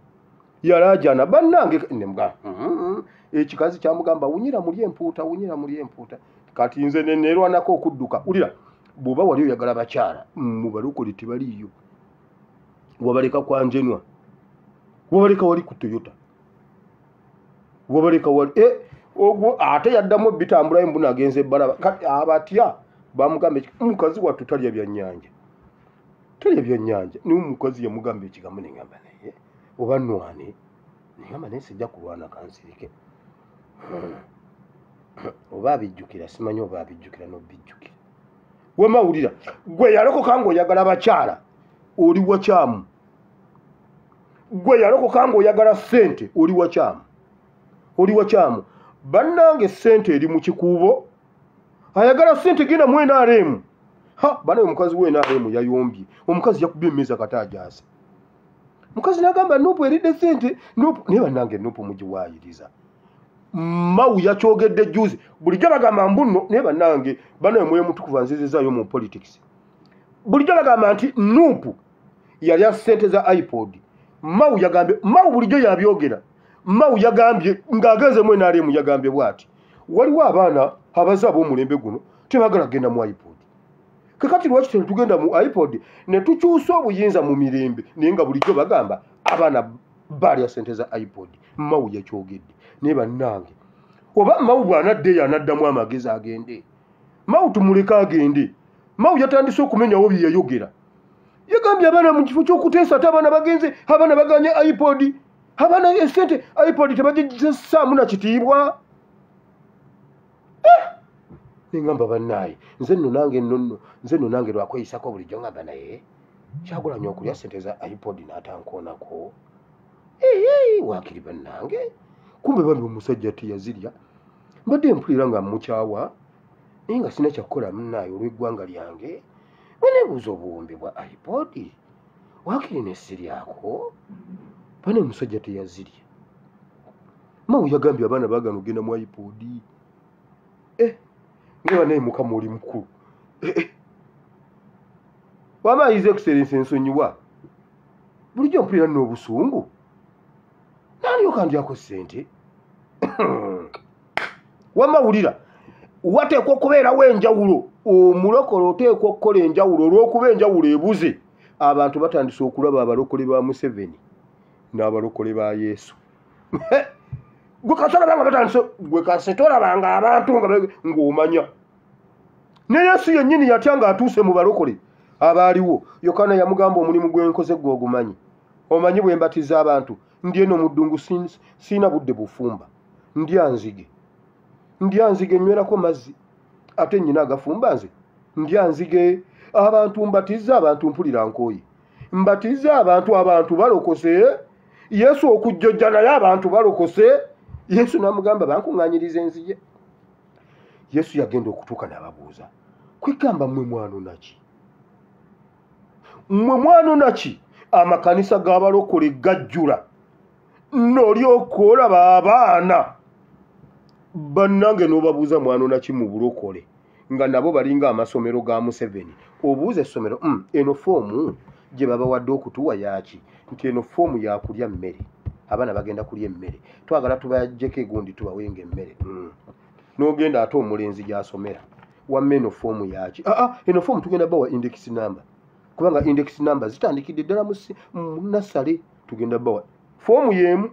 Yalajana bannange nemugamba ekikazi kyamugamba wunyira muli empuuta wunyira muli empuuta. Kati nze ne- neerwanako okudduka. Wulira bw'oba wali oyagala bakyala mubalokole tebaliiyo wabaleka kwanjenwa wabaleka wali ku toyota wabaleka wali eh, ogwo ate yaddamu bitambulayo mbuna agenza ebbalaba kati abatya bamugamba eki- mukazi wattu talya byannyanja. Talya byannyanja. Niwe mukazi yamugamba ekigambo neŋamba naye oba nwane neŋamba naye sijja kulwana kansirike. Oba abijjukira simanyi oba abijjukira nobijjukira. Wemawulira gwe yalokoka ngaoyagala bakyala oli wakyamu gwe yalokoka ngaoyagala ssente oli wakyamu oli wakyamu bannange sente eri mu kikuubo. Ayagala sente genda mu nrm ha banaye omukazi we nrm yayombye. Omukazi yakubye emmeeza kataajasa mukazi nagamba nupu eridde sente nupu naye bannange nupu mugiwaayiriza. Mawu yakyogedde juzi bulijjo bagamba mbuno naye bannange banaye mwoyo mutukuva nzizizaayo mu politics. Bulijjo bagamba nti nupu yalya sente za ipod. Mawu yagambye mawu bulijjo yabyogera mawu yagambye ng'agenzemu enaremu yagambye bw'ati waliwo abaana abaze ab'omulembe guno tebagala kgenda mu ipod. Kakati lwaki tetugenda mu ipod ne tukyusa obuyinza mu mirembe naye nga bulijjo bagamba abaana baalya sente za ipod mawu yakyogedde naye bannange. Oba mawu bw'anadda eyo anaddamu amagezi agende. Mawu tumuleke agende. Mawu yatandise okumenyawo bye yayogera. Yagambye abaana mu kifo ky'okuteesa ate abaana bagenze abaana baganye ipod abaana esente ipod tebagissaamu na kitiibwa neŋamba bannaaye nze nno nange nonno nze nno nange lwakweyisako bulijjo ŋamba naye kyagulanya okulya sente za ipod n'atankoonako eyi waakiri bannange kumbe bambi omusajja teyazirya mbadde mpulira nga mukyawa naye nga sina kyakukola munnaaye olw'eggwanga lyange bweneebuuza obuwumbi bwa ipod waakiri nesiryako bane omusajja teyazirya. Mawu yagambye abaana baagana ogenda mu ipod. Eh, ngeba naye mukama oli mukulu. Eh, eh. waba ayiza excellence ensonyiwa? Bulijjo mpulira nno obusungu naalyoka ndyako sente wamawulira wateekwa okubeerawo enjawulo omulokole oteekwa okukola enjawulo olw'okuba enjawulo ebuze. Abantu batandise okulaba abalokole ba museveni n'abalokole ba yesu. Gwe kasolabanga batandise gwe kase tolabanga abantu ng'omanya ne yesu yennyini yatya ng'atuuse mu balokole abaaliwo yokaana yamugamba omulimu gwenkoze gwe ogumanyi. Omanyi bwe mbatiza abantu ndi eno mu ddungu siina budde bufumba. Ndya nzige. Ndya nzige nywerako mazzi ate nnyina agafumba nze. Ndya nzige abantu mbatiza abantu mpulira nkooye mbatiza abantu abantu balokose yesu okujjojja naye abantu balokose yesu n'amugamba bankuŋŋaanyiriza enzige yesu yagenda okutuuka n'ababuuza kwegamba mmwe mwanonaki mmwe mwanonaki amakanisa g'abalokole gajjula. N'olyoka olaba abaana. Bannange n'obabuuza mwanonaki mu bulokole nga nabo balinga amasomero ga museveni. Obuuza essomero "Mm, eno foomu gye babawadde okutuwa yaki nti eno foomu yakulya mmere abaana bagenda kulya emmere. Twagala tubajjeko egundi tubawenga emmere. "Mm." n'ogenda ate omulenzi gy'asomera wamma eno foomu yaki aa eno foomu tugenda bawa index number. Kubanga index number zitandikidde ddala mu si- mu nassale tugenda bawa foomu y'emu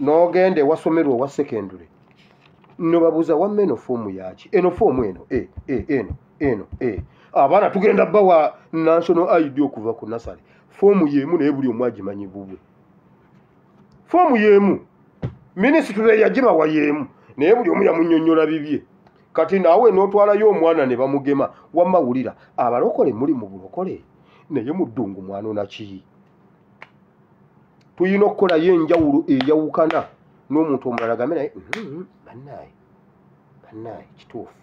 n'ogenda ewasomerwa owa secondary nobabuuza wamma eno foomu yaki eno foomu eno e e eno eno e. Abaana tugenda bawa national id okuva ku nasale foomu y'emu naye buli omu agimanyi bubwe. Foomu y'emu minisitule yagibawa y'emu naye buli omu yamunnyonnyola bibye. Kati naawe n'otwalayo omwana ne bamugema wamma wulira abalokole muli mu bulokole? Naye mu ddungu mwanona ki? Tuyina okukolayo enjawulo eyawukana n'omuntu omulala gambe naye "Mhm, bannaaye bannaaye kituufu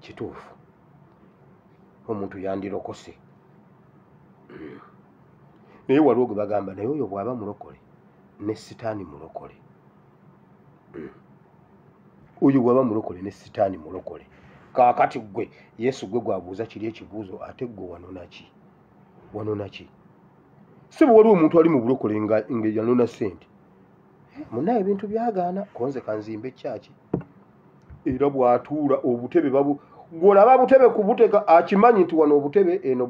kituufu. Omuntu yandirokose. Naye waliwo gwe bagamba naye oyo bw'aba mulokole ne sitaani mulokole. Oyo bw'aba mulokole ne sitaani mulokole. Kaakati gwe yesu gwe gwabuuza kiri ekibuuzo ate gwe wanona ki? Wanona ki? Si bwe waliwo omuntu ali mu bulokole nga yanona ssente. Munaye ebintu byagaana konze kanzimba ekyaki era bw'atuula obutebe babu gwolaba butebe kubuteka akimanyi nti wano obutebe eno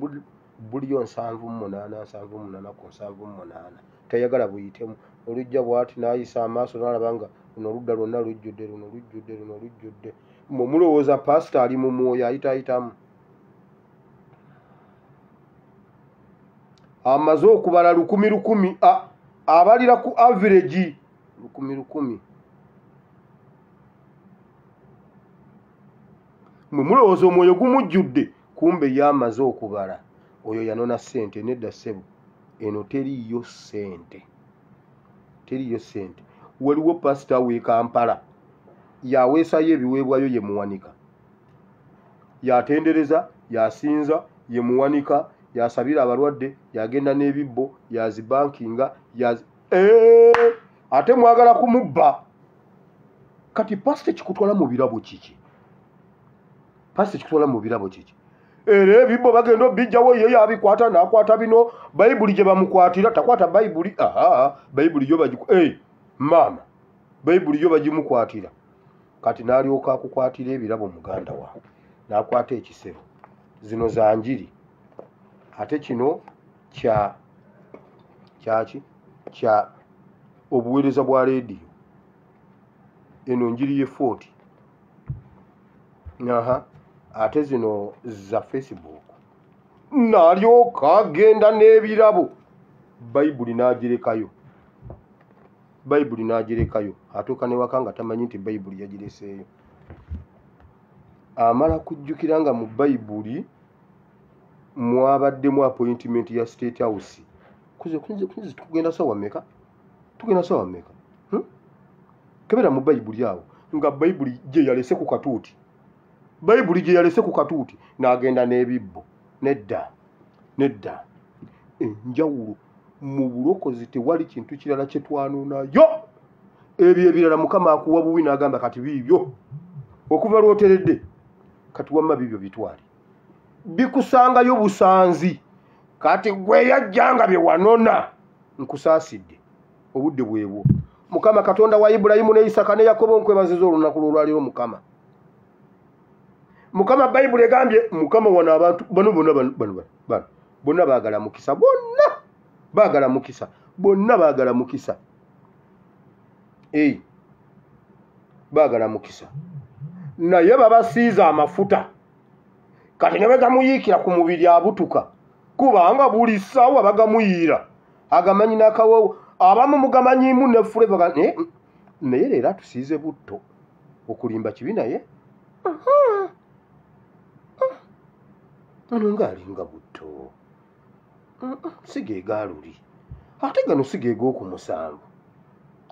buliyo nsanvu mu munaana nsanvu mu munaana ku nsanvu mu munaana. Tayagala buyitemu. Olujja bw'ati n'ayisa amaaso n'alaba nga luno oludda lwonna lujjudde luno lujjudde luno lujjudde. Mwe mulowooza pasita ali mu mwoyo ayitaayitamu. Amaze okubala lukumi lukumi abalira ku average lukumi lukumi. Mwe mulowooza omwoyo gumujjudde kumbe ye amaze okubala oyo yanona ssente nedda ssebo. Eno teriiyo ssente. Teriiyo ssente. Waliwo pasita w'e kampala. Yaweesayo ebiweebwayo ye muwanika. Yatendereza yasinza ye muwanika yasabira abalwadde yagenda n'ebibbo yazibankinga yazi ate mwagala kumubba. Kati pasita kikutwala mu birabo kiki? Pasita kikutwala mu birabo kiki era ebibbo bagenda obijjawo ye yabikwata nakwata bino. Bayibuli gye bamukwatira takwata bayibuli. Aa bayibuli yo bagiku hey, maama bayibuli yo bagimukwatira. Kati n'alyoka akukwatira ebirabo muganda wawe n'akwata ekisero zino za njiri. Ate kino kya kyaki kya obuweereza bwa leediyo. Eno njiri ye fort aha ate zino za facebook. N'alyoka agenda n'ebirabo. Bayibuli n'agirekayo. Bayibuli n'agirekayo. Atuuka newaka nga tamanyi nti bayibuli yagireseeyo. Amala kujjukira nga mu bayibuli mwabaddemu appointment ya state house. Tugenda sawa mmeka? Tugenda sawa mmeka? Hmm? kebera mu bayibuli awo nga bayibuli gye yalese ku katuuti bayibuli gye yalese ku katuuti n'agenda n'ebibbo nedda nedda. Enjawulo mu bulokozi tewali kintu kirala kye twanoonayo. Ebyo ebirala mukama akuwa bubi n'agamba kati biibyo okuva lwoteredde kati wamma bibyo bitwale. Bikusangayo busanzi. Kati gwe yajjanga bye wanona nkusaasidde obudde bwebwo. Mukama katonda wa ibulayimu ne isaka ne yakobo nkwebaziza olunaku lwolwaliro mukama mukama bayibuli egambye mukama wano abantu bano bonna bano bano bonna baagala mukisa bonna baagala mukisa bonna baagala mukisa. Ei baagala mukisa. Naye babasiiza amafuta. Kati ne bagamuyiikira ku mubiri abutuka kubanga buli ssaawa bagamuyiira. Agamanyi n'akawoowo abamu mugamanyimu ne naye naye leero atusiize butto okulimba kibi naye ano ngaalinga butto sigeegaaluli ate gano sigeeg'oku musanvu.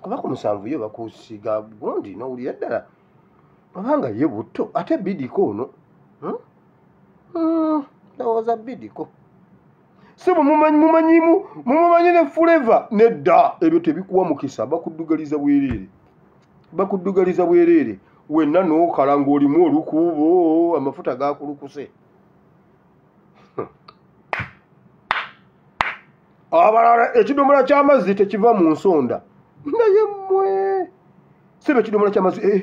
Kuba ku musanvu yo bakusiga gundi n'owulira ddala. Obanga ye butto ate bidiko ono. Hmm? Hmm, ndowooza bidiko. Si bwemumanyi mumanyimu mumumanyi ne fuleva nedda ebyo tebikuwa mukisa bakuddugaliza bwereere. Bakuddugaliza bwereere. Wenna n'okala ng'olimu olukuubo amafuta gakulukuse abalala ekidomola ky'amazzi tekiva mu nsonda. Naye mmwe. Siba ekidomola ky'amazzi eh,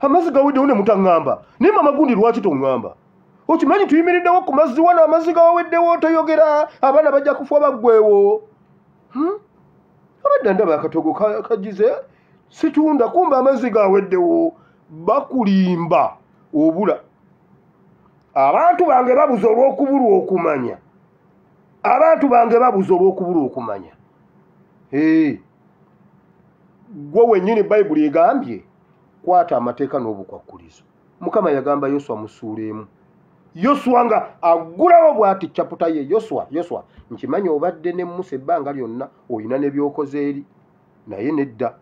amazzi gaweddewo ne mutaŋŋamba. Naye mama gundi lwaki toŋŋamba? Okimanyi tuyimiriddewo ku mazzi wano amazzi gaweddewo toyogera. Abaana bajja kufa baggwewo Hmm? abadda ndaba akatogo ka- kagize situunda kumba amazzi gaweddewo. Bakulimba obula. Abantu bange babuza olw'okubulwa okumanya abantu bange babuza olw'okubulwa okumanya. Gwe wennyini bayibuli egambye kwata amateeka n'obukwakkulizo mukama yagamba yoswa musuula emu yoswa nga aggulawo bw'ati caputa ye yoswa yoswa nkimanyi obadde ne musa ebbanga lyonna olina ne byokoze eri naye nedda.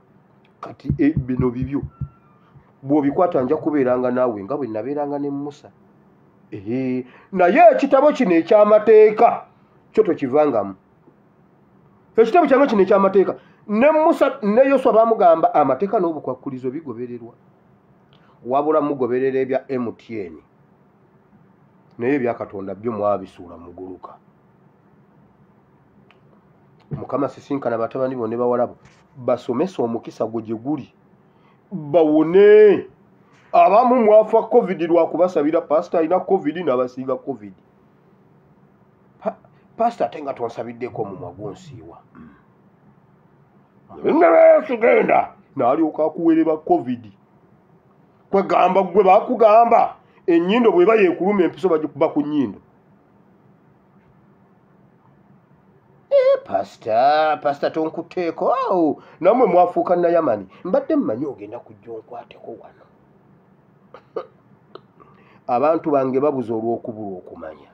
Kati e, bino bibyo. Bw'obikwata nja kubeeranga naawe nga bwe nabeeranga ne musa. Ee, naye ekitabo kino eky'amateeka kyo tokivangamu ekitabo kyange kino eky'amateeka. Ne musa ne yoswa baamugamba amateeka n'obukwakkulizo bigobererwa. Wabula mugoberera ebya mtn naye ebya katonda byo mwabisuula muguluka mukama sisinkana batabani bo ne bawalabo basomesa omukisa gwe gye guli. Bawone. Abamu mwafa covid lwakubasabira pasita alina covid n'abasiiga covid Pa- pasita ate nga tonsabiddeko omumwa gunsiiwa nabesugenda n'alyoka akuwereba covid. Kwegamba gwe bakugamba ennyindo bweba yeekuluma empiso bagikuba ku nnyindo. Eh, pasita pasita tonkuteeko awo nammwe mwafuuka nayamani mbadde mmanyi ogenda kujja onkwateko wano. Abantu bange babuza olw'okubulwa okumanya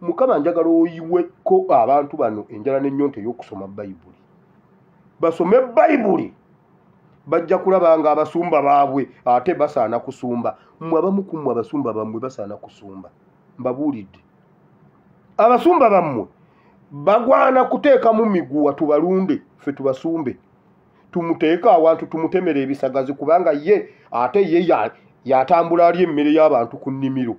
mukama njagala oyiweko abantu bano enjala n'ennyonta ey'okusoma bayibuli basome bayibuli bajja kulaba nga abasumba baabwe ate basaana kusumba. Mmwe abamu ku mmwe abasumba bammwe basaana kusumba. Mbabuulidde. Abasumba bammwe bagwana kuteekamu miguwa tubalunde ffe tubasumbe. Tumuteeke awantu tumutemera ebisagazi kubanga ye ate ye ya- yatambula ali emmere y'abantu ku nnimiro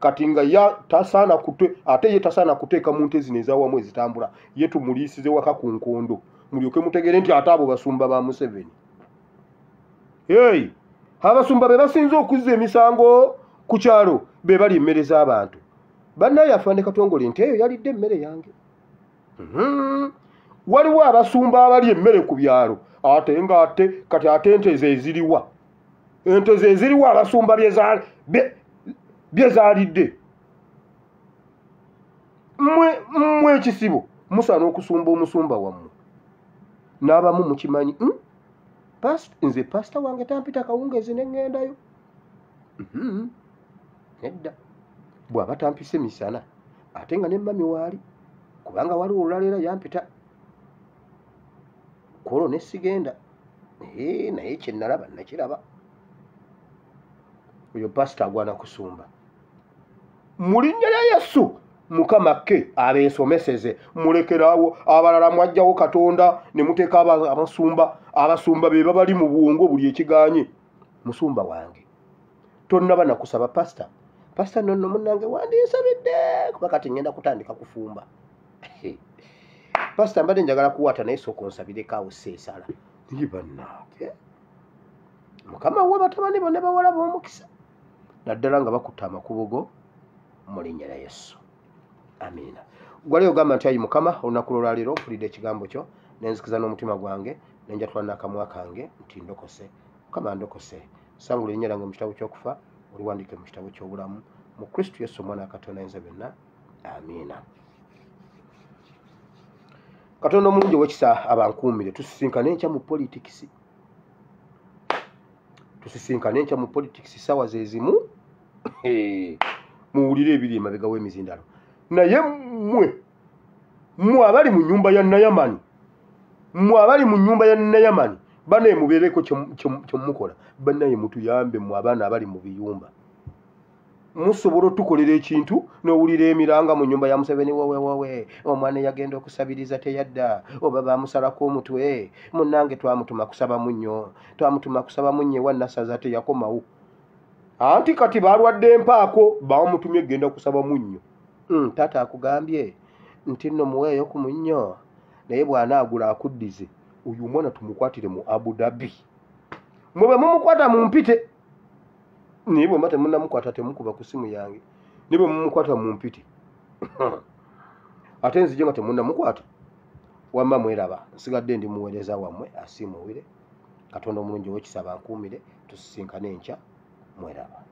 kati nga ya tasaana kute ate ye tasaana kuteeka mu nte zino ezawamu ezitambula ye tumuliisize waka ku nkondo. Mulyoke mutegere nti ate abo basumba ba museveni. Hey abasumba be basinze okuzza emisango ku kyalo be bali emmere z'abantu. Bannaye afaane katongole nti eyo yalidde emmere yange. Mhm. waliwo abasumba abali emmere ku byalo. Ate nga ate kati ate ente ze eziriwa. Ente ze eziriwa abasumba byezaalidde mmwe ekisibo musaana okusumba omusumba wammwe. N'abamu mukimanyi "Hmm? Nze pasita wange tampita kawungezi ne ŋŋendayo. Mhm. nedda. Bw'aba tampise misana ate nga ne mami waali kubanga waliwo olulala era yampita. Kwolwo ne sigenda. Naye kyenalaba nakiraba. Oyo pasita agwana kusumba mu linnya lya yesu. Mukama ke abeesomeseze mulekeraawo abalala mwajjawo katonda ne muteeka aba- abasumba abasumba be babali mu buwongo buli ekiganye musumba wange tonnaba nakusaba pasita pasita nonno munnange wandinsabidde. Kuba kati ngenda kutandika kufumba. Pasita mbadde njagala kuwata naye sooka onsabireko awo seesala naye bannange. Mukama wa batabani bonna bawala b'omukisa. Naddala nga bakutta amakubo go mu linnya lya yesu. Amiina gwali ogamba nti ayi mukama olunaku lwolwaleero mpulidde ekigambo kyo nenzikiza n'omutima gwange nenjatula n'akamwa kange nti ndokose. Mukama ndokose. Sangula erinnya lyange mu kitabo ky'okufa oliwandiike mu kitabo ky'obulamu. Mu kristu yesu omwana wa katonda ayinza byonna. Amiina katonda omulungi owekisa abankuumire tusisinkane enkya mu politikisi tusisinkane enkya mu politikisi sawa ze zimu muwulire ebiri emabega w'emizindalo naye mmwe mmwe abali mu nyumba ya nayamani mmwe abali mu nyumba ya nayamani banaye mubeereko kyemukola banaye mutuyambe mmwe abaana abali mu biyumba. Musobola otukolera ekintu n'owulira emiranga mu nyumba ya museveni wowewowe omwana eyagenda okusabiriza teyadda oba bamusalako omutwe munnange twamutuma kusaba munnyo twamutuma kusaba munnyo ewa nasaza teyakomawo anti kati balwadde empaako bamutumye egenda kusaba munnyo Mm, taata akugambye nti nno muweeyo ku munnyo naye bw'anaagula akuddize oyo omwana tumukwatire mu abu dhabi. Mwe bwe mumukwata mumpite. Naye bwemba temunnamukwata temukuba ku simu yange naye bwe mumukwata mumpite. Ate nzije nga temunnamukwata. Wamma mweraba nsigadde ndi muweereza wammwe asiimuwire. Katonda omulungi owekisaba nkuumire tusisinkane enkya mweraba